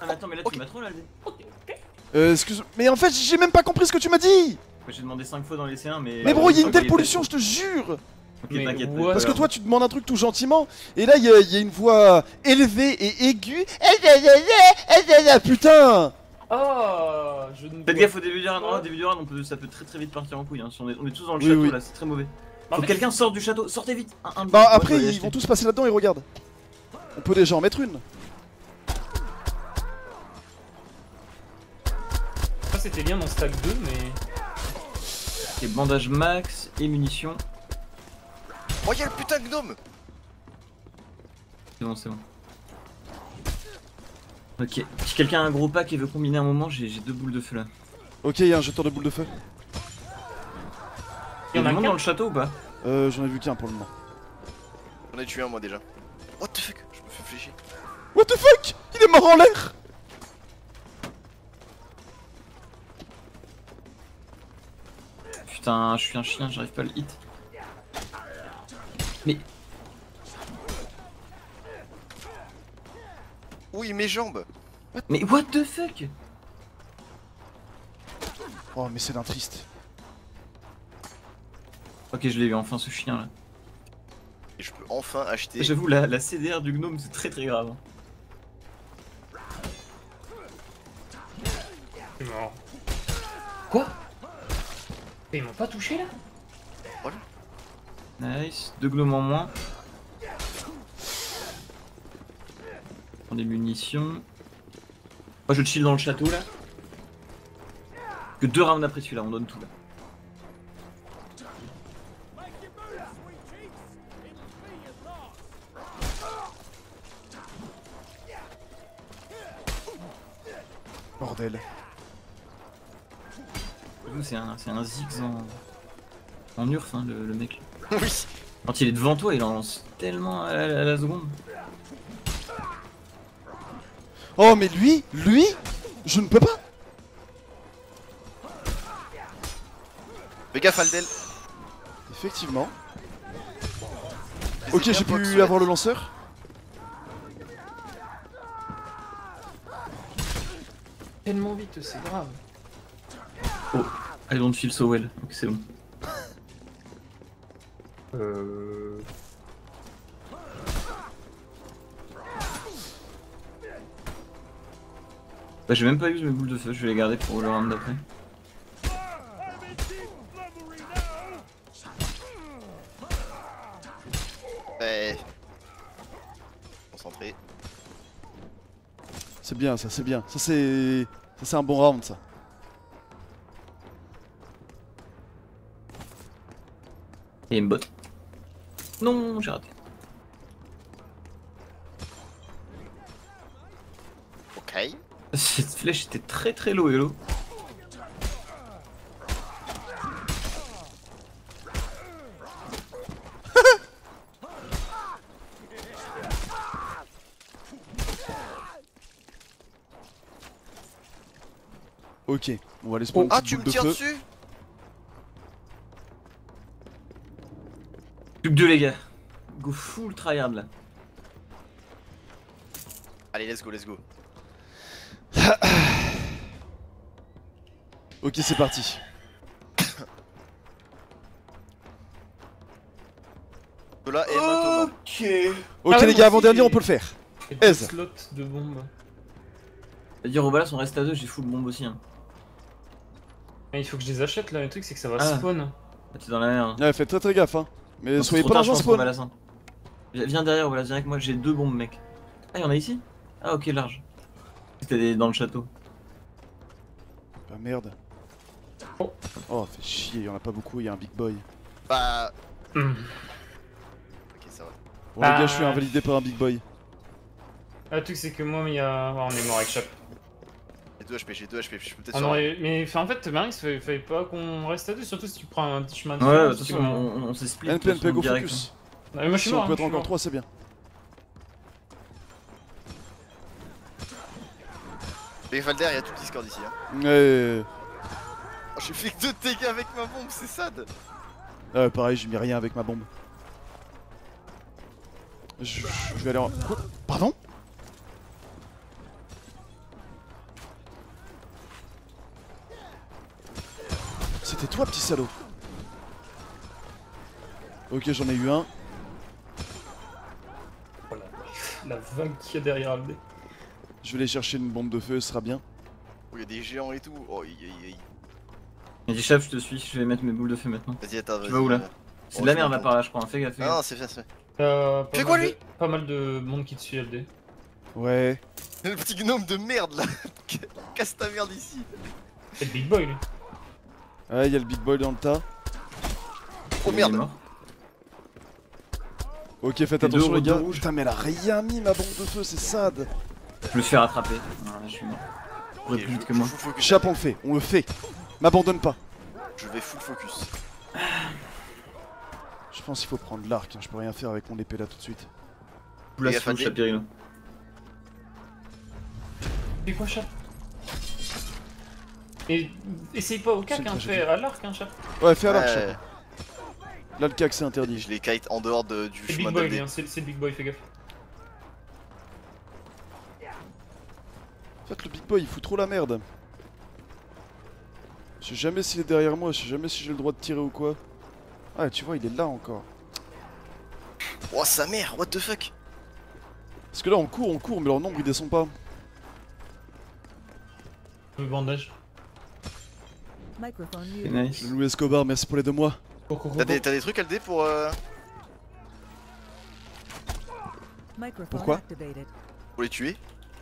Ah mais attends, mais là tu m'as trop ok. Euh, excuse Mais en fait, j'ai même pas compris ce que tu m'as dit J'ai demandé 5 fois dans les C1 mais. Mais bro, il y a une telle pollution, je te jure Ok, Mais t'inquiète. what Parce que toi, tu demandes un truc tout gentiment, et là, il y, a- il y a une voix élevée et aiguë. Eh, eh, eh, Putain Ah, je ne Faites gaffe au début du round, au début du round, on peut, ça peut très très vite partir en couille. Hein. Si on, est, on est tous dans le Oui, château oui. là, c'est très mauvais. Bah, Faut que quelqu'un sorte du château, sortez vite un, un- Bah, après, ils vont tous passer là-dedans et regarde. On peut déjà en mettre une. C'était bien dans stack 2, mais. Et bandage max et munitions. Oh, y'a le putain de gnome C'est bon, c'est bon. Ok, si quelqu'un a un gros pack et veut combiner un moment, j'ai deux boules de feu là. Ok, il y a un jeteur de boule de feu. Il y Il y en a qu'un. dans le château ou pas? Euh, j'en ai vu qu'un pour le moment. J'en ai tué un moi déjà. What the fuck? Je me fais fléchir. What the fuck? Il est mort en l'air Putain, je suis un chien, j'arrive pas à le hit. Mais Oui, mes jambes Mais what the fuck? Oh, mais c'est d'un triste. Ok, je l'ai eu enfin ce chien là. Et je peux enfin acheter. J'avoue, la, la CDR du gnome c'est très très grave. Je suis mort. Quoi? Mais ils m'ont pas touché là Nice, deux gnomes en moins. Prends des munitions. Moi je chill dans le château là. Que deux rounds après celui-là, on donne tout là. Bordel. C'est un, c'est un zigz en, en urf hein, le, le mec. [LAUGHS] oui Quand il est devant toi, il en lance tellement à la, à la seconde. Oh, mais lui, lui, je ne peux pas. Fais gaffe Aldel. Effectivement. Ok, j'ai pu avoir le lanceur. Tellement vite, c'est grave. I don't feel so well. Ok, c'est bon. Euh... Bah, j'ai même pas eu mes boules de feu, je vais les garder pour le round d'après. Ouais. Concentré. C'est bien, ça, c'est bien. Ça, c'est. Ça, c'est un bon round, ça. Et une botte. Non, j'ai raté. Ok. Cette flèche était très très low hello. [LAUGHS] Ok, on va aller se prendre une Ah, tu me de tires feu. dessus Plus que deux les gars. Go full tryhard là. Allez, let's go, let's go. [COUGHS] Ok, c'est parti. [COUGHS] Là et. Ok. Ok, Ah ouais, les gars, avant-dernier, aussi, on peut le faire. Aise. slots de bombes. Dire au balas on reste à deux, j'ai full bombe aussi. Hein. Mais il faut que je les achète là, le truc c'est que ça va Ah. spawn. Ah, T'es dans la merde. Ouais, faites très très gaffe, hein. Mais Non, soyez pas dans un spawn. Viens derrière balas, viens avec moi, j'ai deux bombes mec. Ah y'en a ici? Ah ok large. C'était dans le château. Ah merde. Oh. Oh, fait chier, y'en a pas beaucoup, y a un big boy. Bah. Hmm. Ok, ça va. Bon, les Bah. gars, je suis invalidé par un big boy. Ah, le truc c'est que moi, il y a. Oh, on est mort avec Chap. J'ai 2 HP, j'ai 2 HP, je peux peut-être aurait... Mais enfin, en fait, Marinx, fallait, fallait pas qu'on reste à deux, surtout si tu prends un petit chemin de Ouais, façon tu- on, on, s'est split. NP, de toute NP, go façon, direct, focus. Ah, mais moi je suis Si mort. on peut hein, être encore mort. 3, c'est bien. Mais Valder, il y a tout le Discord ici. Hein. Ouais. Oh, J'ai fait que 2 dégâts avec ma bombe, c'est sad. Ouais, pareil, j'ai mis rien avec ma bombe. Je, je vais aller en. Quoi? Pardon? C'était toi, petit salaud. Ok, j'en ai eu un. Oh, la... la vague qu'il y a derrière Aldé. Je vais aller chercher une bombe de feu, ce sera bien. Oh, il y a des géants et tout. Oh, aïe aïe aïe. Il dit chef, je te suis, je vais mettre mes boules de feu maintenant. Vas-y, attends, vas-y. vas où, là euh. C'est Oh, de la merde là par là, je crois. Fais gaffe, Ah non, c'est fait, c'est fait. Euh, pas Fais quoi, de- lui Pas mal de monde qui te suit Aldé. Ouais. [LAUGHS] Le petit gnome de merde là. [LAUGHS] Casse ta merde ici. C'est le big boy lui. Ouais, il y a le big boy dans le tas. Oh merde. mort. Ok, faites Les attention les gars. rouges. Putain, mais elle a rien mis ma bombe de feu, c'est sad. Je me suis fait rattraper. Voilà, je suis mort. Ok, plus vite que moi. je full focus. Chap, on le fait, on le fait. M'abandonne pas. Je vais full focus. Je pense qu'il faut prendre l'arc, hein. je peux rien faire avec mon épée là tout de suite. Le Fadé. chapirino. Fais quoi, Chap Et essaye pas au cac, hein, fais à l'arc, hein, Chap. Ouais, fais à l'arc, Chap. Là, le cac, c'est Je interdit. les kite en dehors de- du chemin big boy lui, d'Aldé. hein, c'est c'est le big boy, fais gaffe. En fait, le big boy, il fout trop la merde. Je sais jamais s'il est derrière moi, je sais jamais si j'ai le droit de tirer ou quoi. Ah, tu vois, il est là encore. Oh sa mère, what the fuck? Parce que là, on court, on court, mais leur nombre il descend pas. Le bandage. C'est nice. Louis Escobar, merci pour les deux mois. T'as des, des trucs Aldé pour euh, Pourquoi pour les tuer?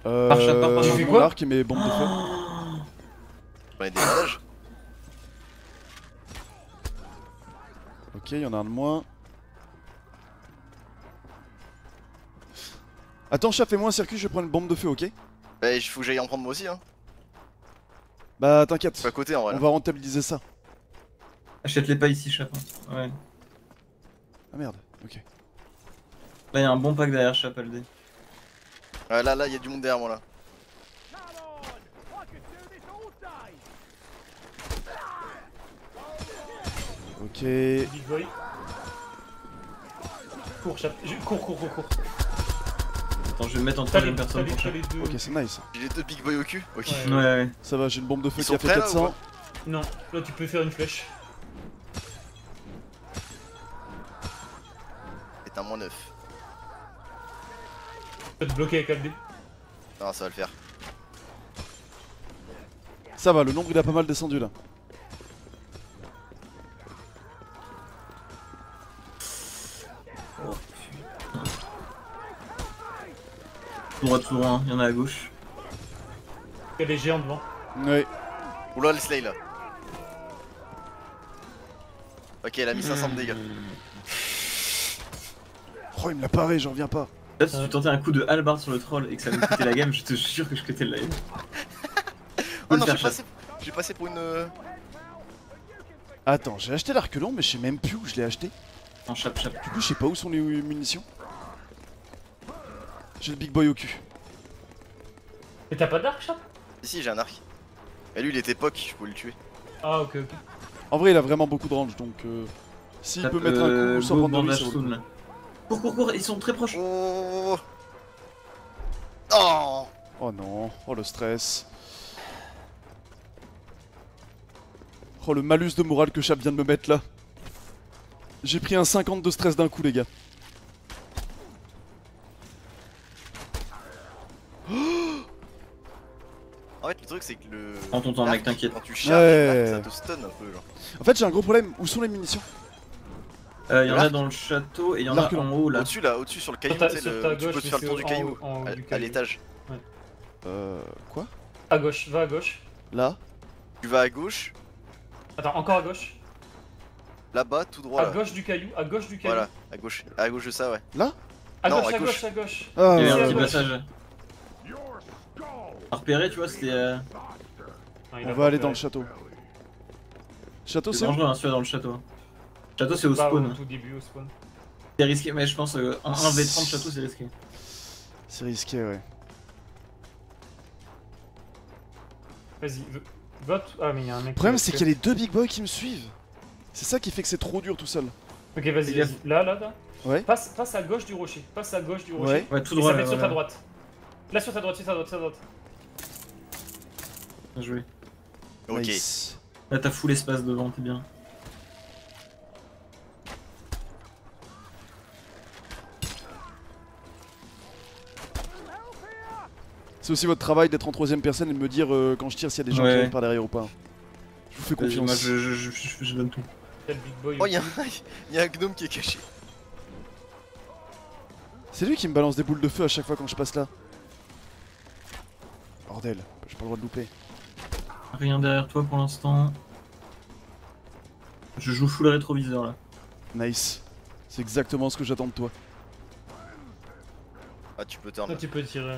Euh, Par. Tu fais quoi et mes bombes de feu. Ai des bandages. Ok, il y en a un de moins. Attends, chat, fais-moi un circuit, je vais prendre une bombe de feu, ok? Bah, il faut que j'aille en prendre moi aussi, hein. Bah, t'inquiète, à côté en vrai. on va rentabiliser ça. Achète-les pas ici, chap. hein. Ouais. Ah merde, ok. Là, il y a un bon pack derrière, chap, LD. Ouais, là, là, il y a du monde derrière moi là. Ok. Big boy. Cours, chat. Je- Cours, cours, cours, cours. Attends, je vais me mettre en troisième personne les, pour deux. Ok, c'est nice. J'ai les deux big boys au cul Ok. Ouais. Ouais, ouais. Ça va, j'ai une bombe de feu Ils qui a fait prêts, là, 400. ou Non, là tu peux faire une flèche. C'est un moins 9. Tu peux te bloquer avec AD. Non, ça va le faire. Ça va, le nombre il a pas mal descendu là. Oh, putain. Tout droit, tout droit, il y en a à gauche. Il y a des géants devant. Ouais. Oula, le slay là. Ok, elle a mis 500 de dégâts. Oh, il me l'a paré, j'en reviens pas. Là, si tu tentais un coup de halbard sur le troll et que ça me quittait la game, je te jure que je quittais le live. Oh non, j'ai passé, j'ai passé pour une. euh, Attends, j'ai acheté l'arc-long, mais je sais même plus où je l'ai acheté. En chape, chape. Du coup, je sais pas où sont les munitions. J'ai le big boy au cul. Mais t'as pas d'arc, chat Ici, j'ai un arc. Et lui, il était poc, je pouvais le tuer. Ah, ok, ok. En vrai, il a vraiment beaucoup de range, donc euh, s'il peut mettre un euh, coup sans prendre de risque. Cours, cours, cours, ils sont très proches. Oh Oh Oh non, oh le stress. Oh le malus de morale que Chap vient de me mettre là. J'ai pris un 50 de stress d'un coup, les gars. En fait, le truc, c'est que le. Prends ton temps, mec, t'inquiète. Quand tu charges, Ouais. ça te stun un peu, genre. En fait, j'ai un gros problème. Où sont les munitions? Euh, il y en a dans le château et il y en a en haut là. Au-dessus, là, au-dessus, sur le caillou, Sur ta, tu peux te faire le tour du caillou. À, à l'étage. Euh. Quoi? À gauche, va à gauche. Là? Tu vas à gauche, Attends, encore à gauche. là-bas, tout droit. À Là. gauche du caillou, à gauche du caillou. Voilà, à gauche. À gauche de ça, ouais. À Non, gauche, à à gauche. gauche, à gauche. Ah, Il y c'est un à petit passage. À repérer, tu vois, c'était. Euh... Ah, On va aller dans le château. Château, C'est dangereux, hein, celui-là dans le château. Château, c'est au spawn. Au tout début, au spawn. C'est risqué, mais je pense euh, en 1v30 château, c'est risqué. C'est risqué, ouais. Vas-y, va. Ah, mais il y a un mec. Le problème, c'est qu'il y a les deux big boys qui me suivent. C'est ça qui fait que c'est trop dur tout seul. Ok, vas-y, vas-y. Là, là, là. Ouais. Passe, passe à gauche du rocher. Passe à gauche du rocher. Ouais. Ouais, tout Et droit ça va là. être sur ta droite. Là, sur ta droite, sur ta droite, sur ta droite. Bien joué. Ok. Nice. Là, t'as full espace devant, t'es bien. C'est aussi votre travail d'être en troisième personne et de me dire euh, quand je tire s'il y a des gens Ouais. qui arrivent par derrière ou pas. Je vous fais confiance. Moi, je, je, je, je- je donne tout. Oh, y'a un... [LAUGHS] y a un gnome qui est caché. C'est lui qui me balance des boules de feu à chaque fois quand je passe là. Bordel, j'ai pas le droit de louper. Rien derrière toi pour l'instant. Je joue full rétroviseur là. Nice. C'est exactement ce que j'attends de toi. Ah, tu peux turn. Là, tu peux tirer.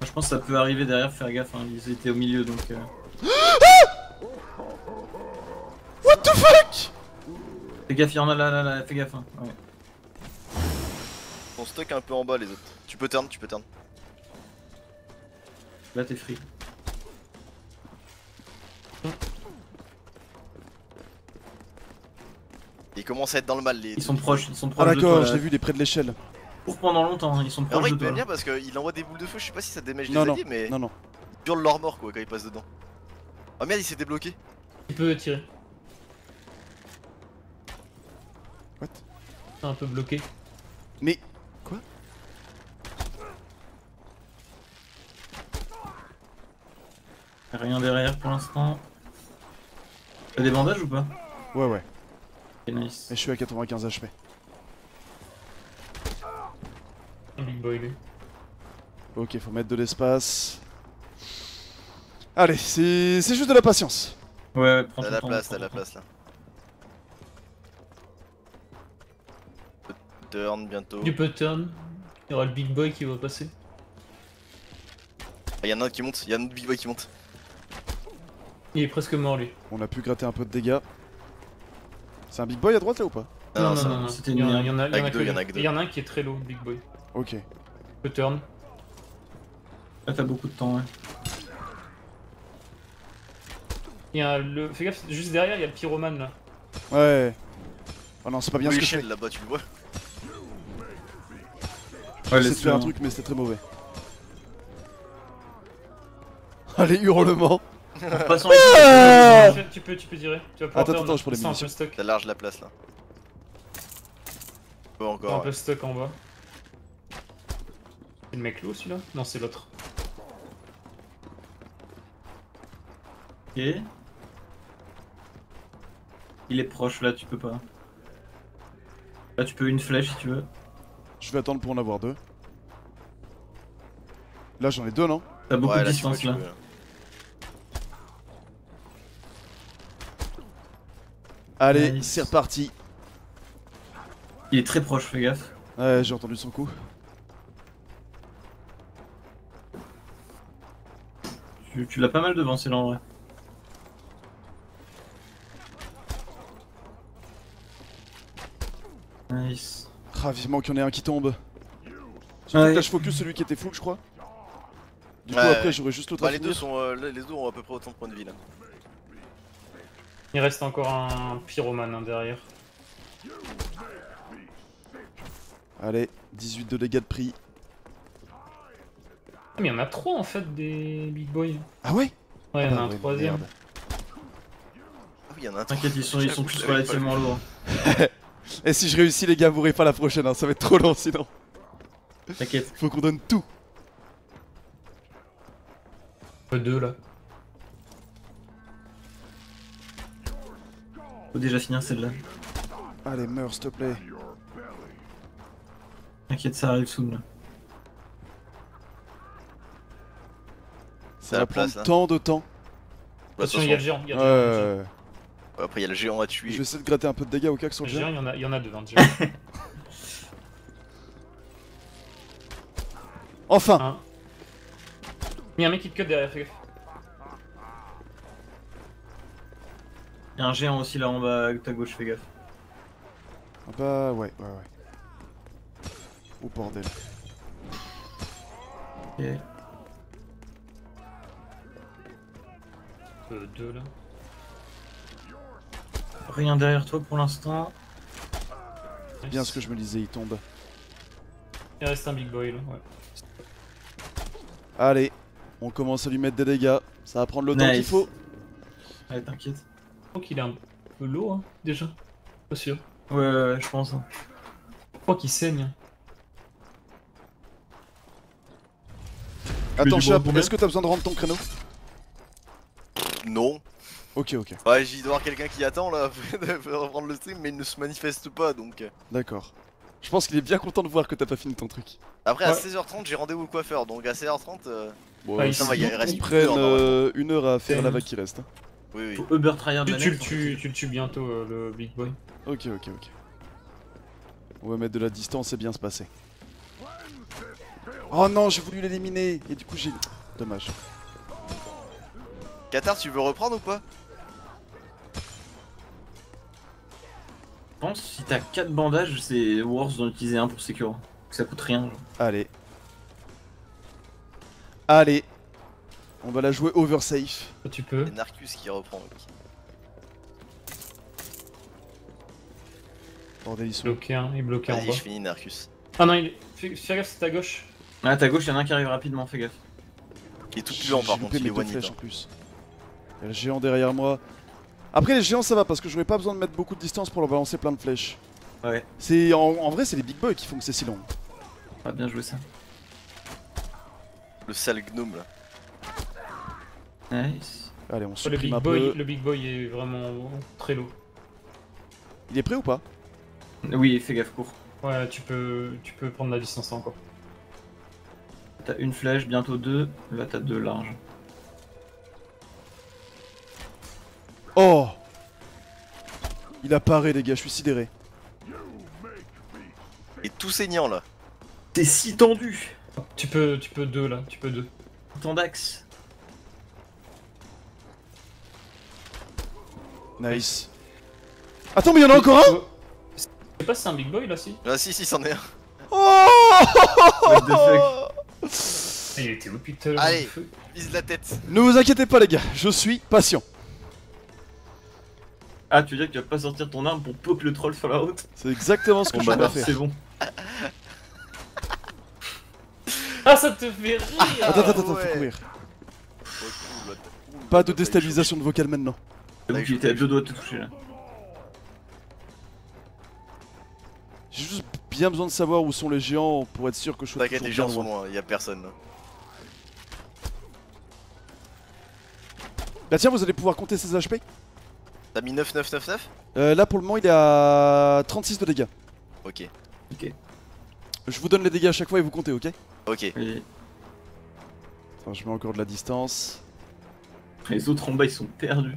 Moi, je pense que ça peut arriver derrière, faire gaffe, hein, ils étaient au milieu donc. Euh... What the fuck? Fais gaffe, il y en a là, là, là, fais gaffe. Hein. Ouais. Ils sont stuck un peu en bas, les autres. Tu peux turn, tu peux turn. Là, t'es free. Ils commencent à être dans le mal, les. Ils sont proches, ils sont Ah proches de toi. d'accord, je l'ai vu, il est près de l'échelle. Pendant longtemps, hein, ils sont Mais en proches vrai, de il peut toi. bien parce qu'il envoie des boules de feu, je sais pas si ça Non, les non, alliés, mais non, non. ils hurlent leur mort quoi quand ils passent dedans. Oh merde, il s'est débloqué. Tu peux tirer. What C'est un peu bloqué. Mais. Rien derrière pour l'instant. T'as des bandages ou pas Ouais, ouais. Ok, nice. Et je suis à 95 HP. Un big boy, lui. Ok, faut mettre de l'espace. Allez, c'est c'est juste de la patience. Ouais, ouais, prends T'as la temps, place, t'as la place là. Turn bientôt. Tu peux turn. Il y aura le big boy qui va passer. Ah, y'en a un qui monte, y'en a un autre big boy qui monte. Il est presque mort, lui. On a pu gratter un peu de dégâts. C'est un big boy à droite là ou pas? Ah, non, non, non, non. c'était Il y en a, une il y en a, il y en a Avec que deux, il y en deux. a que deux. Et il y en a un qui est très low, le big boy. Ok. Peux turn. Là, t'as beaucoup de temps, ouais. Il y a le. Fais gaffe, juste derrière, il y a le pyromane là. Ouais. Oh non, c'est pas bien Oui, ce que je fais. là-bas, tu le vois. Ouais, de faire un hein. truc, mais c'était très mauvais. Allez, Ah Tu peux, tu peux tirer. Tu vas pouvoir Attends, attends, je prends les munitions. stock. T'as large la place là. Pas T'as un encore. peu ouais. stock en bas. C'est le mec là celui-là? Non, c'est l'autre. Ok. Il est proche là, tu peux pas. Là, tu peux une flèche si tu veux. Je vais attendre pour en avoir deux. Là, j'en ai deux, non? T'as beaucoup Ouais, de là, tu distance peux, là. Allez, Nice. c'est reparti. Il est très proche, fais gaffe. Ouais, j'ai entendu son coup. Tu, tu l'as pas mal devancé là en vrai. Nice. Ah, vivement qu'il y en ait un qui tombe. Surtout Ouais. que là, je focus celui qui était full, je crois. Du coup, Ouais, après, j'aurais juste l'autre Bah, à les deux finir. sont. euh, là, les deux ont à peu près autant de points de vie là. Il reste encore un pyromane hein, derrière. Allez, 18 de dégâts de prix. Ah, mais il y en a trois en fait des big boys. Ah ouais? Ouais, il y en a Ah un ouais, troisième. merde. Ah oui, y en a un T'inquiète, ils sont, ils sont tous relativement lourds. [LAUGHS] Et si je réussis, les gars, vous mourrez pas la prochaine, hein, ça va être trop long sinon. T'inquiète. Faut qu'on donne tout. Euh, deux là. Faut déjà finir celle-là. Allez, meurs, s'il te plaît. T'inquiète, ça arrive soon là. Ça la va place, hein. tant de temps. Bah, Attention, il y a le géant. Il y a Ouais, le géant. ouais, ouais. Après, il y a le géant à Je vais tuer. essayer de gratter un peu de dégâts au cas que sur Le le géant, géant. il y en a, il y en a deux géant. Enfin. Il y a un mec qui te cut derrière, fais gaffe. Y'a un géant aussi là en bas à ta gauche, fais gaffe. Ah Bah ouais, ouais, ouais. Oh bordel. Ok. Euh, deux là. Rien derrière toi pour l'instant. Bien ce que je me disais, il tombe. Il reste un big boy là, ouais. Allez, on commence à lui mettre des dégâts. Ça va prendre le temps qu'il faut. Ouais, t'inquiète. Crois qu'il est un peu lourd hein, déjà. Pas sûr. Ouais, ouais, ouais, je pense. hein. Je crois qu'il saigne. Attends, Chap, est-ce que t'as besoin de rendre ton créneau? Non. Ok, ok, Ouais, j'ai dois avoir quelqu'un qui attend là [LAUGHS] pour reprendre le stream, mais il ne se manifeste pas donc. euh. d'accord. Je pense qu'il est bien content de voir que t'as pas fini ton truc. Après, à Ouais. 16h30, j'ai rendez-vous au coiffeur, donc à 16h30, euh, Bon, Ah, ils ça va, il reste ils une prennent euh, une heure à faire la vague qui reste. hein. Oui, Uber Tryhard Tu, la tu tues, tu le tues bientôt euh, le big boy. Ok, ok, ok. On va mettre de la distance et bien se passer. Oh non, j'ai voulu l'éliminer et du coup j'ai... Dommage. Qatar, tu veux reprendre ou pas? Je pense si t'as 4 bandages, c'est worth d'en utiliser un pour sécure. Ça coûte rien. genre. Allez. Allez. On va la jouer oversafe. Tu peux. C'est Narcus qui reprend. oui. Bordel, ils sont... Bloqué un, il est bloqué en bas. je finis Narcus. Ah non, il est... fais, fais gaffe, c'est à gauche. Ah, à ta gauche, y'en a un qui arrive rapidement, fais gaffe. Il est tout puant par j'ai contre, il mes est one hit. flèches en hein. plus. Il y a le géant derrière moi. Après les géants ça va parce que j'aurais pas besoin de mettre beaucoup de distance pour leur balancer plein de flèches. Ouais. C'est en, en vrai c'est les big boys qui font que c'est si long. Ah, bien joué ça. Le sale gnome là. Nice. Allez on Le supprime big, un boy, peu. le big boy est vraiment très lourd. Il est prêt ou pas? Oui, fais gaffe, cours. Ouais, tu peux, tu peux prendre la distance encore. T'as une flèche, bientôt deux. Là, t'as deux larges. Oh Il apparaît les gars, je suis sidéré. Et tout saignant là. T'es si tendu Tu peux, tu peux deux là, tu peux deux. Ton dax. Nice. Attends mais il y en a encore un Je sais pas si c'est un big boy là, si. Ah si, si, c'en est un. Oh What the fuck il était à l'heure Allez. le feu Vise la tête. Ne vous inquiétez pas les gars, je suis patient. Ah, tu veux dire que tu vas pas sortir ton arme pour poke le troll sur la route? C'est exactement ce que je bah vais non, faire. c'est bon. Ah, ça te fait rire Attends, attends, attends, faut courir. Pas de déstabilisation de vocal maintenant. J'avoue qu'il était à deux doigts de te toucher là. J'ai juste bien besoin de savoir où sont les géants pour être sûr que je sois T'inquiète, les gens sont loin. y'a personne là. Bah tiens, vous allez pouvoir compter ses HP T'as mis 9, 9, 9, 9 euh, Là pour le moment il est à 36 de dégâts. Ok, Je vous donne les dégâts à chaque fois et vous comptez, ok? Ok. Et Attends, je mets encore de la distance. les autres en bas ils sont perdus.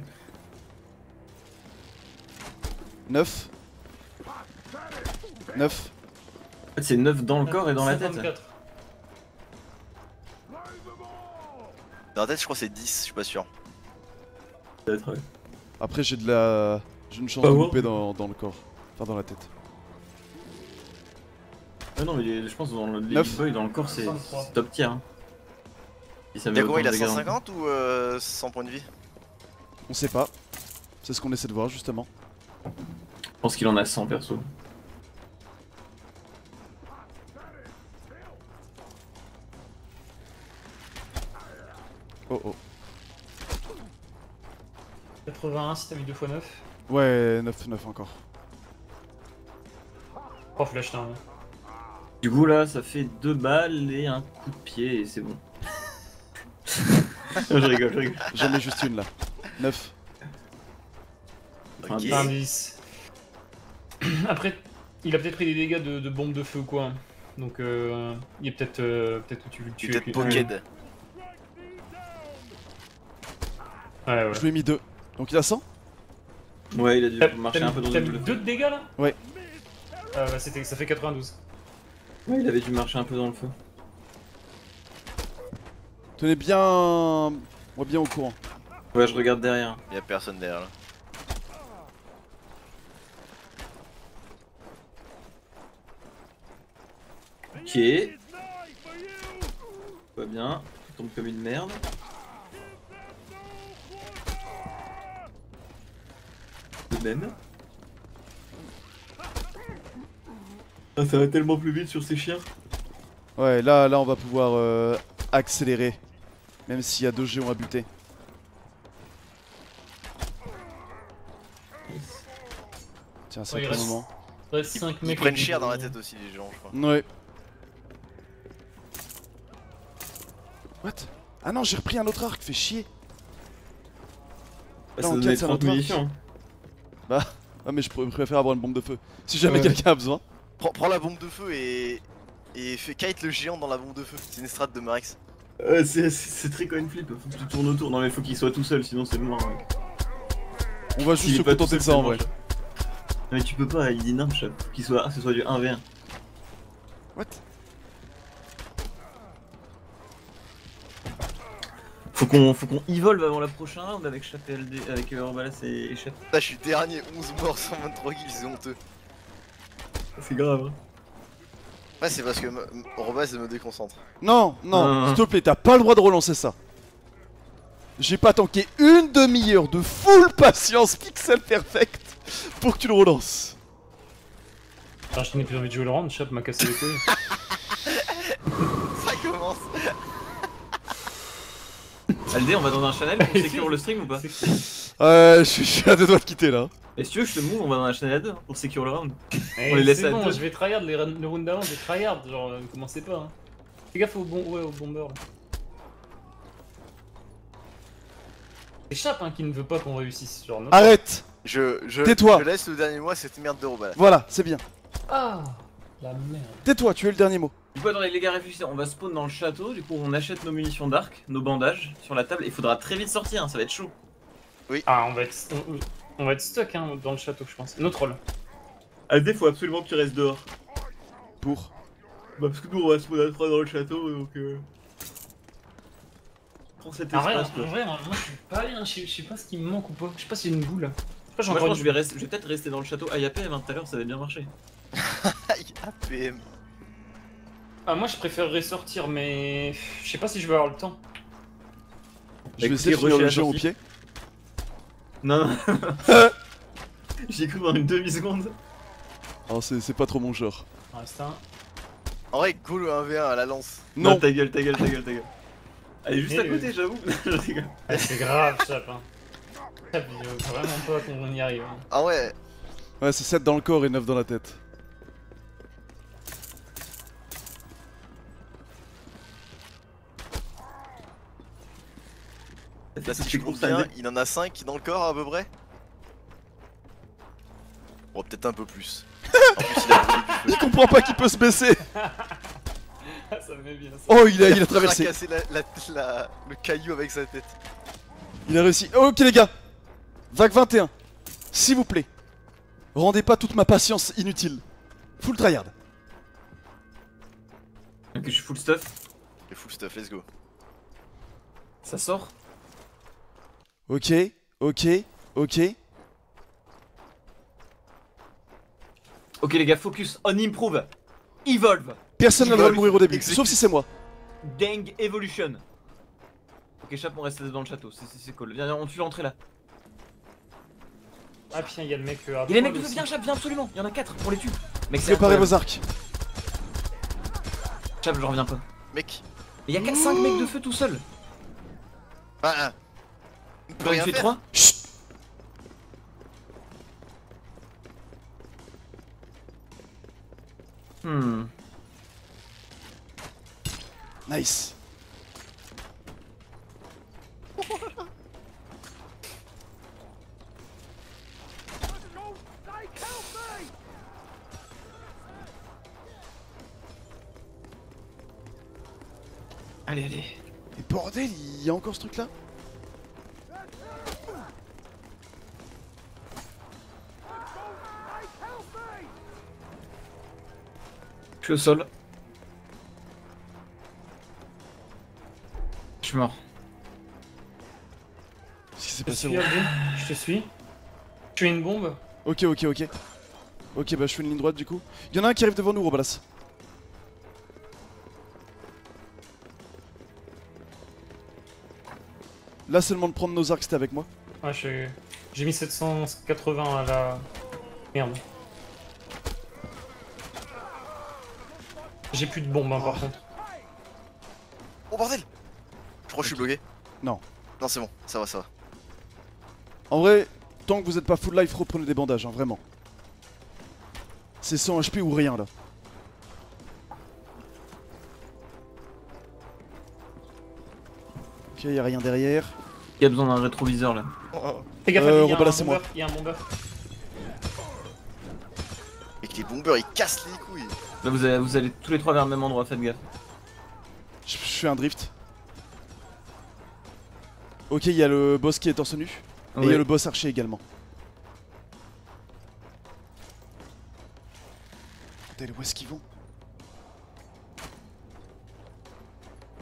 9. 9. En fait, c'est 9 dans le corps et dans la tête. 54. Dans la tête, je crois que c'est 10, je suis pas sûr. Peut-être, ouais. Après j'ai de la... J'ai une chance Pas de louper dans, dans le corps. Enfin dans la tête. Ah non, mais les- je pense que dans le les big boys, dans le corps, c'est 63. c'est top tier. Hein. Ça met autant il a dégâts dans le 150 ou euh, 100 points de vie? On sait pas. C'est ce qu'on essaie de voir justement. Je pense qu'il en a 100 perso. Oh oh. 81 si t'as mis 2x9 Ouais, 9 9 encore. Oh, flash là. Du coup, là, ça fait deux balles et un coup de pied et c'est bon. [LAUGHS] je rigole, je rigole. J'en ai juste une là. 9. 10. [CLEARS THROAT] Après, il a peut-être pris des dégâts de, de bombe de feu ou quoi. Donc, euh, il est peut-être euh, peut-être où tu veux le Tu tuer. avec- poked. Ouais, ouais. Je lui ai mis 2. Donc il a 100 Ouais, il a dû marcher un peu dans le feu. 2 de dégâts là? Ouais. Ah bah c'était, ça fait 92. Ouais, il avait dû marcher un peu dans le feu. Tenez bien... Moi bien au courant. Ouais, je regarde derrière. Y'a personne derrière là. Ok. Pas bien. Tu tombes comme une merde. De même. Ah, ça va tellement plus vite sur ces chiens. Ouais, là, là on va pouvoir euh, accélérer. Même s'il y a deux géants à buter. Tiens, c'est Ouais, il un reste- moment. Il reste Ils, 5 ils mecs. prennent cher des- dans la tête aussi, les gens, je crois. Ouais. What? Ah non, j'ai repris un autre arc, fait chier. Bah, Non, ça en doit quatre, être c'est un 30 autre arc. hein. Ah, mais je pr- préfère avoir une bombe de feu. Si jamais Ouais. quelqu'un a besoin. Prends, prends la bombe de feu et. Et fais kite le géant dans la bombe de feu. C'est une strat de Marex. Euh, c'est- très coin flip, faut que tu tournes autour. Non, mais faut qu'il soit tout seul, sinon c'est mort. mec. On va juste est se contenter de ça en vrai. Non, mais tu peux pas, il dit non, chat. Faut qu'il soit, que ce soit du 1v1. What? Faut qu'on faut qu'on evolve avant la prochaine round avec LD, avec euh, Orbalas et, et Chat. Là, je suis dernier, 11 morts, 123 kills, c'est honteux. C'est grave. Hein. Ouais, c'est parce que Robaz me déconcentre. Non, non, non, s'il te plaît, t'as pas le droit de relancer ça. J'ai pas tanké une demi-heure de full patience pixel perfect pour que tu le relances. Ah, je n'ai plus envie de jouer le round, Chap m'a cassé les couilles. [LAUGHS] Ça commence. LD, on va dans un channel pour [LAUGHS] sécure le stream ou pas [LAUGHS] Euh, je suis- je suis à deux doigts de quitter là. Et si tu veux, je te move, on va dans un channel à deux pour sécure le round. [LAUGHS] Eh, On les laisse c'est à bon, deux. je vais tryhard les run- le round d'avant, je vais tryhard, genre euh, ne commencez pas. Hein. Fais gaffe au, bon, ouais, au bomber là. C'est Chap hein, qui ne veut pas qu'on réussisse, genre notre- Arrête Je, je, Tais-toi. je laisse le dernier mois cette merde de Robaz. Voilà, c'est bien. Ah La merde. Tais-toi, tu es le dernier mot. Du coup, attendez, les gars, réfléchissez. On va spawn dans le château. Du coup, on achète nos munitions d'arc, nos bandages sur la table. Il faudra très vite sortir, hein, ça va être chaud. Ah, on va être, on, on va être stuck hein, dans le château, je pense. Notre rôle. LD, faut absolument que tu restes dehors. Pour. Bah, parce que nous, on va spawn à 3 dans le château, donc. Euh... Prends cet Ah, ouais, espace, en vrai, moi je suis pas bien, je sais- je sais pas ce qui me manque ou pas. Je sais pas y a une boule. Je sais pas, j'ai Moi, je pense une- je vais, rester- je vais peut-être rester dans le château AYAPM, hein, tout à l'heure, ça avait bien marché. [LAUGHS] Aïe, APM. Ah, moi je préférerais sortir, mais je sais pas si je vais avoir le temps. Je vais essayer de finir le jeu au pied. Non, non. J'ai cru dans une demi-seconde. Oh, c'est c'est pas trop mon genre. En reste un. En vrai, le 1v1 à la lance. Non, ta gueule, ta gueule, ta gueule, ta gueule. Elle est juste Et à le- côté, j'avoue. [LAUGHS] Ah, c'est grave, Chap. Hein. Chap, il veut vraiment pas qu'on y arrive. hein. Ah ouais, ouais, c'est 7 dans le corps et 9 dans la tête. Là si je compte bien, il en a 5 dans le corps à peu près. Bon, peut-être un peu plus. En plus, il a. [LAUGHS] Il comprend pas qu'il peut se baisser. [LAUGHS] Ça me met bien ça. Oh, il a, il a traversé. fracassé la, la- la- le caillou avec sa tête. Il a réussi. Ok les gars, vague 21. S'il vous plaît, rendez pas toute ma patience inutile. Full tryhard. Ok, je suis full stuff. Et full stuff, let's go. Ça sort? Ok, ok, ok. Ok, les gars, focus on improve. Evolve. Personne n'a le droit de Evolve, mourir au début, exécute. sauf si c'est moi. Gang Evolution. Ok, Chap, on reste dans le château. C'est- C'est c'est cool. Viens, viens, on tue l'entrée là. Ah, putain, il y a le mec. euh, à Il y a les mecs de viens, Chap, viens absolument. Il y en a 4, on les tue. Mec, c'est Préparez vos arcs. Chap, je reviens pas. Mec. Mais il y a 5 mecs de feu tout seul. Ah, ah. On peut ai rien faire. 3 Chut. Hmm. Nice. Allez, allez. Mais bordel, il y a encore ce truc là Je suis au sol. Je suis mort. Qu'est-ce qui s'est passé suis. Je te suis. Tu es une bombe Ok, ok, ok. Ok, bah je fais une ligne droite du coup. Il y en a un qui arrive devant nous, Robalas. Là, c'est le moment de prendre nos arcs, c'était avec moi. Ouais, j'ai j'ai mis 780 à la. Merde. J'ai plus de bombes hein, par contre. Oh bordel Je crois que je suis bloqué. Non. Non, c'est bon, ça va, ça va. En vrai, tant que vous êtes pas full life, reprenez des bandages, hein, vraiment. C'est 100 HP ou rien là. Ok, y a rien derrière. Il y a besoin d'un rétroviseur là. Fais gaffe, Euh, Alvin, il y a Robala, un c'est moi. bombeur. Il y a un bombeur. Et que les bombeurs ils cassent les couilles. Là, vous allez, vous allez tous les trois vers le même endroit, faites gaffe. Je je fais un drift. Ok, il y a le boss qui est torse nu. Et il y a le boss archer également. Bordel, où est-ce qu'ils vont?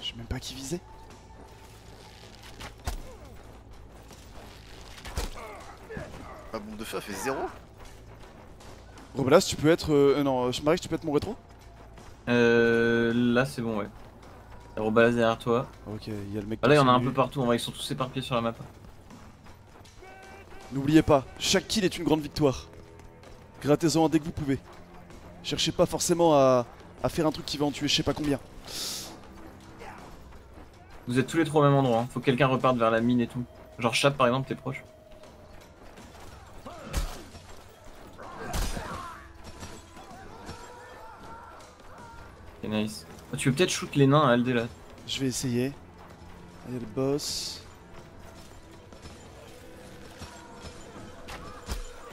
Je sais même pas qui visait. Ma bombe de feu a fait 0. Robelas, tu peux être. Euh, euh, non, Marik, tu peux être mon rétro Euh, là, c'est bon, ouais. Robalaz derrière toi. Ok, il y a le mec. Ah, là, il y en a un peu partout, en vrai, ils sont tous éparpillés sur la map. N'oubliez pas, chaque kill est une grande victoire. Grattez-en un dès que vous pouvez. Cherchez pas forcément à, à faire un truc qui va en tuer je sais pas combien. Vous êtes tous les trois au même endroit, hein. faut que quelqu'un reparte vers la mine et tout. Genre Chap par exemple, t'es proche. Nice. Ah, tu veux peut-être shoot les nains à LD là Je vais essayer. Il y a le boss.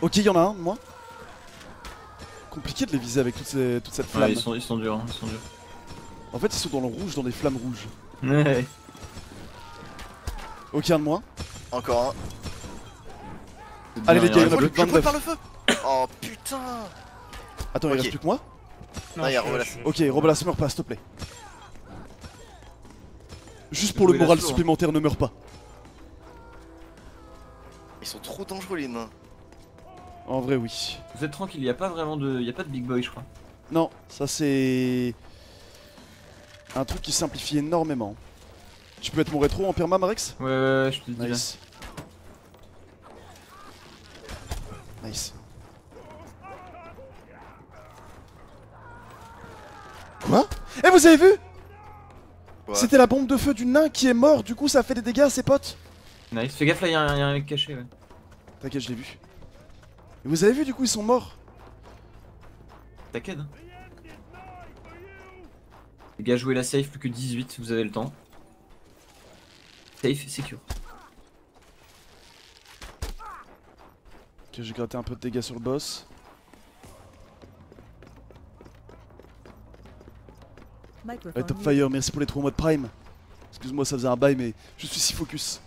Ok, il y en a un, moi. Compliqué de les viser avec toute, ces- toute cette flamme. Ouais, ils sont, ils sont durs, hein, ils sont durs. En fait, ils sont dans le rouge, dans des flammes rouges. Ouais. Ok, un de moins. Encore un. Allez, les gars, il y en a plus Je de brûle 29. par le feu Oh putain Attends, il Ok. reste plus que moi. Non, Ah, il y a Ok, Robelas, meurs pas, s'il te plaît. Juste pour le moral hein. supplémentaire, ne meurs pas. Ils sont trop dangereux les nains. En vrai, oui. Vous êtes tranquille, y a pas vraiment de. Y a pas de big boy, je crois. Non, ça c'est un truc qui simplifie énormément. Tu peux être mon rétro en perma, Marex? Ouais, ouais, ouais, je te dis là. Nice. Quoi Eh, vous avez vu C'était la bombe de feu du nain qui est mort, du coup ça a fait des dégâts à ses potes. Nice. Fais gaffe là, y'a un, y a un mec caché, ouais. T'inquiète, je l'ai vu. Et vous avez vu, du coup, ils sont morts. T'inquiète. Hein. Les gars, jouez la safe, plus que 18, vous avez le temps. Safe et secure. Ok, j'ai gratté un peu de dégâts sur le boss. Microphone Ouais, Top muted. Fire, merci pour les 3 mois de Prime. Excuse-moi, ça faisait un bail, mais je suis si focus.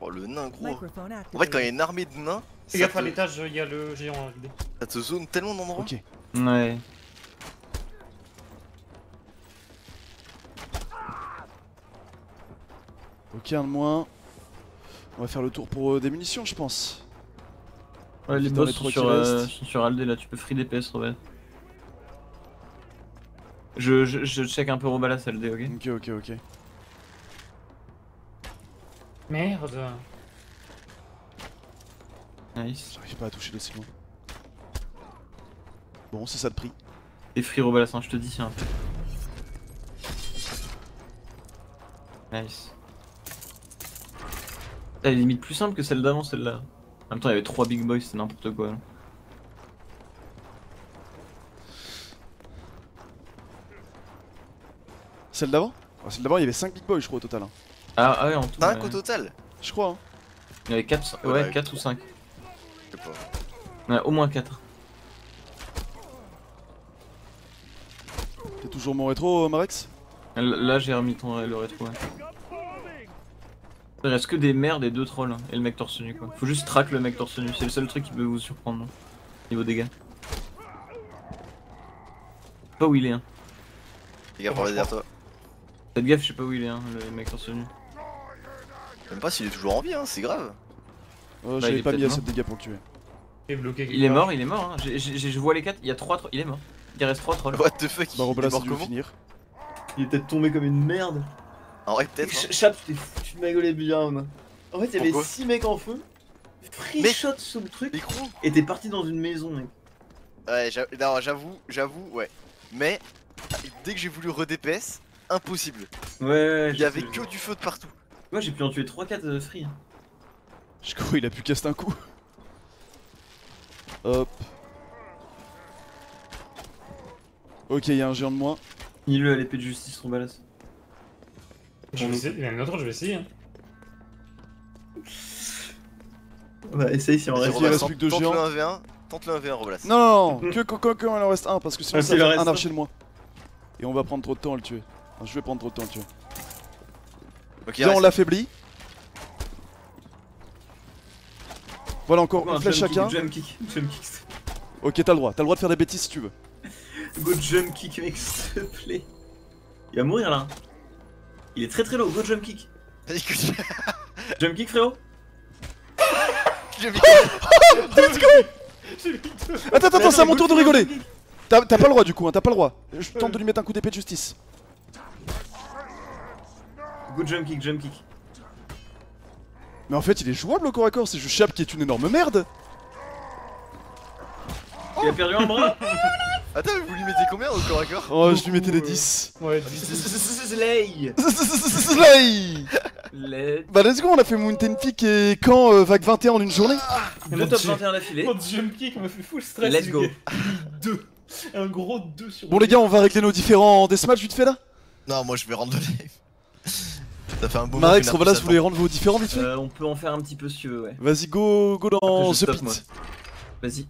Oh, le nain gros. En fait, quand il y a une armée de nains, Fais ça gaffe à te, l'étage, il y a le géant ça te zone tellement d'endroits. Ok. Ouais. Ok, un de moins. On va faire le tour pour euh, des munitions, je pense. Ouais, les boss sont sur, euh, sont sur Aldé là, tu peux free DPS, Robert. Je, je, je check un peu Robalas Aldé, ok Ok, ok, ok. Merde. Nice. J'arrive pas à toucher d'aussi loin. Bon, c'est ça le prix. Et free Robalas, hein, je te dis, c'est un peu. Nice. Elle est limite plus simple que celle d'avant, celle-là. En même temps, il y avait 3 big boys, c'est n'importe quoi. là. Celle d'avant Ah, Celle d'avant, il y avait 5 big boys, je crois, au total. hein. Ah, ah ouais, en tout. 5 ouais. au total Je crois, hein. Il y avait 4, Ouais, ouais, ouais. 4 ou 5. Je sais pas. Ouais, au moins 4. T'es toujours mon rétro, euh, Marex? Là, là, j'ai remis ton, le rétro. Ouais. Il reste que des merdes et deux trolls hein, et le mec torse nu quoi. Faut juste track le mec torse nu, c'est le seul truc qui peut vous surprendre. hein, Niveau dégâts. Pas où il est hein. Fais gaffe, on va derrière toi. Faites gaffe, je sais pas où il est hein, le mec torse nu. Même pas s'il est toujours en vie, hein, c'est grave. euh, il J'avais est pas mis assez de dégâts pour le tuer. Il est bloqué. Il est mort, il est mort hein. Je vois les 4, il y a 3 trolls, il est mort. Il reste 3 trolls. What the fuck, Bah, il est Robolas, mort c'est dû comment finir. Il est peut-être tombé comme une merde. En vrai, peut-être. hein. Chap, tu t'es foutu de ma gueule bien. En fait, il y avait Pourquoi 6 mecs en feu. Free Mais- shot sous le truc. Mais gros Et t'es parti dans une maison mec. Ouais, j'avoue, j'avoue, ouais. Mais, dès que j'ai voulu redépaisse, impossible. Ouais, ouais, Il y avait que du feu de partout. Moi j'ai pu en tuer 3-4 euh, free. hein. Je crois il a pu caster un coup. Hop. Ok, il y a un géant de moins. Il le à l'épée de justice. Je vais essayer- Il y en a une autre, je vais essayer. hein. Bah, essaye si on reste- il reste tente- plus que deux tente géants. le 1v1, tente le 1v1, Robolas. Non, non, non, [LAUGHS] que quand il en reste un, parce que sinon Ah, ça un un. archer de moins. Et on va prendre trop de temps à le tuer. Enfin, je vais prendre trop de temps à le tuer. Ok, Viens, on l'affaiblit. Voilà, encore Go, un une flèche chacun. kick, Jump kick, jump kick. Ok, t'as le droit. T'as le droit de faire des bêtises si tu veux. [LAUGHS] Go jump kick, mec, [LAUGHS] s'il te plaît. Il va mourir là. Il est très très low, go jump kick. Tu- [LAUGHS] Jump kick, frérot. J'ai mis- Attends, attends, attends, c'est à mon go tour de rigoler. t'as pas le droit du coup, hein, t'as pas le droit. Je tente de lui mettre un coup d'épée de justice. Go jump kick, jump kick. Mais en fait, il est jouable au corps à corps, c'est juste Chap qui est une énorme merde. Il a perdu un bras. [LAUGHS] Attends, mais vous lui mettez combien au corps à corps? Oh, je lui mettais des Beaucoup, 10. Ouais, 10. Slay. Slay Let's Bah, let's go, on a fait Mountain Peak et quand euh, Vague 21 en une journée Deux top 21 d'affilée. Mon jump kick me fait full stress. Let's go. mis 2. Un gros 2 sur Bon, les gars, on va régler nos différents deathmatch vite fait là Non, moi je vais rendre le live. Ça fait un beau que Rovalas, vous voulez rendre vos différents vite fait Euh, on peut en faire un petit peu si tu veux, ouais. Vas-y, go, go dans stoppe, Pit. moi. Vas-y.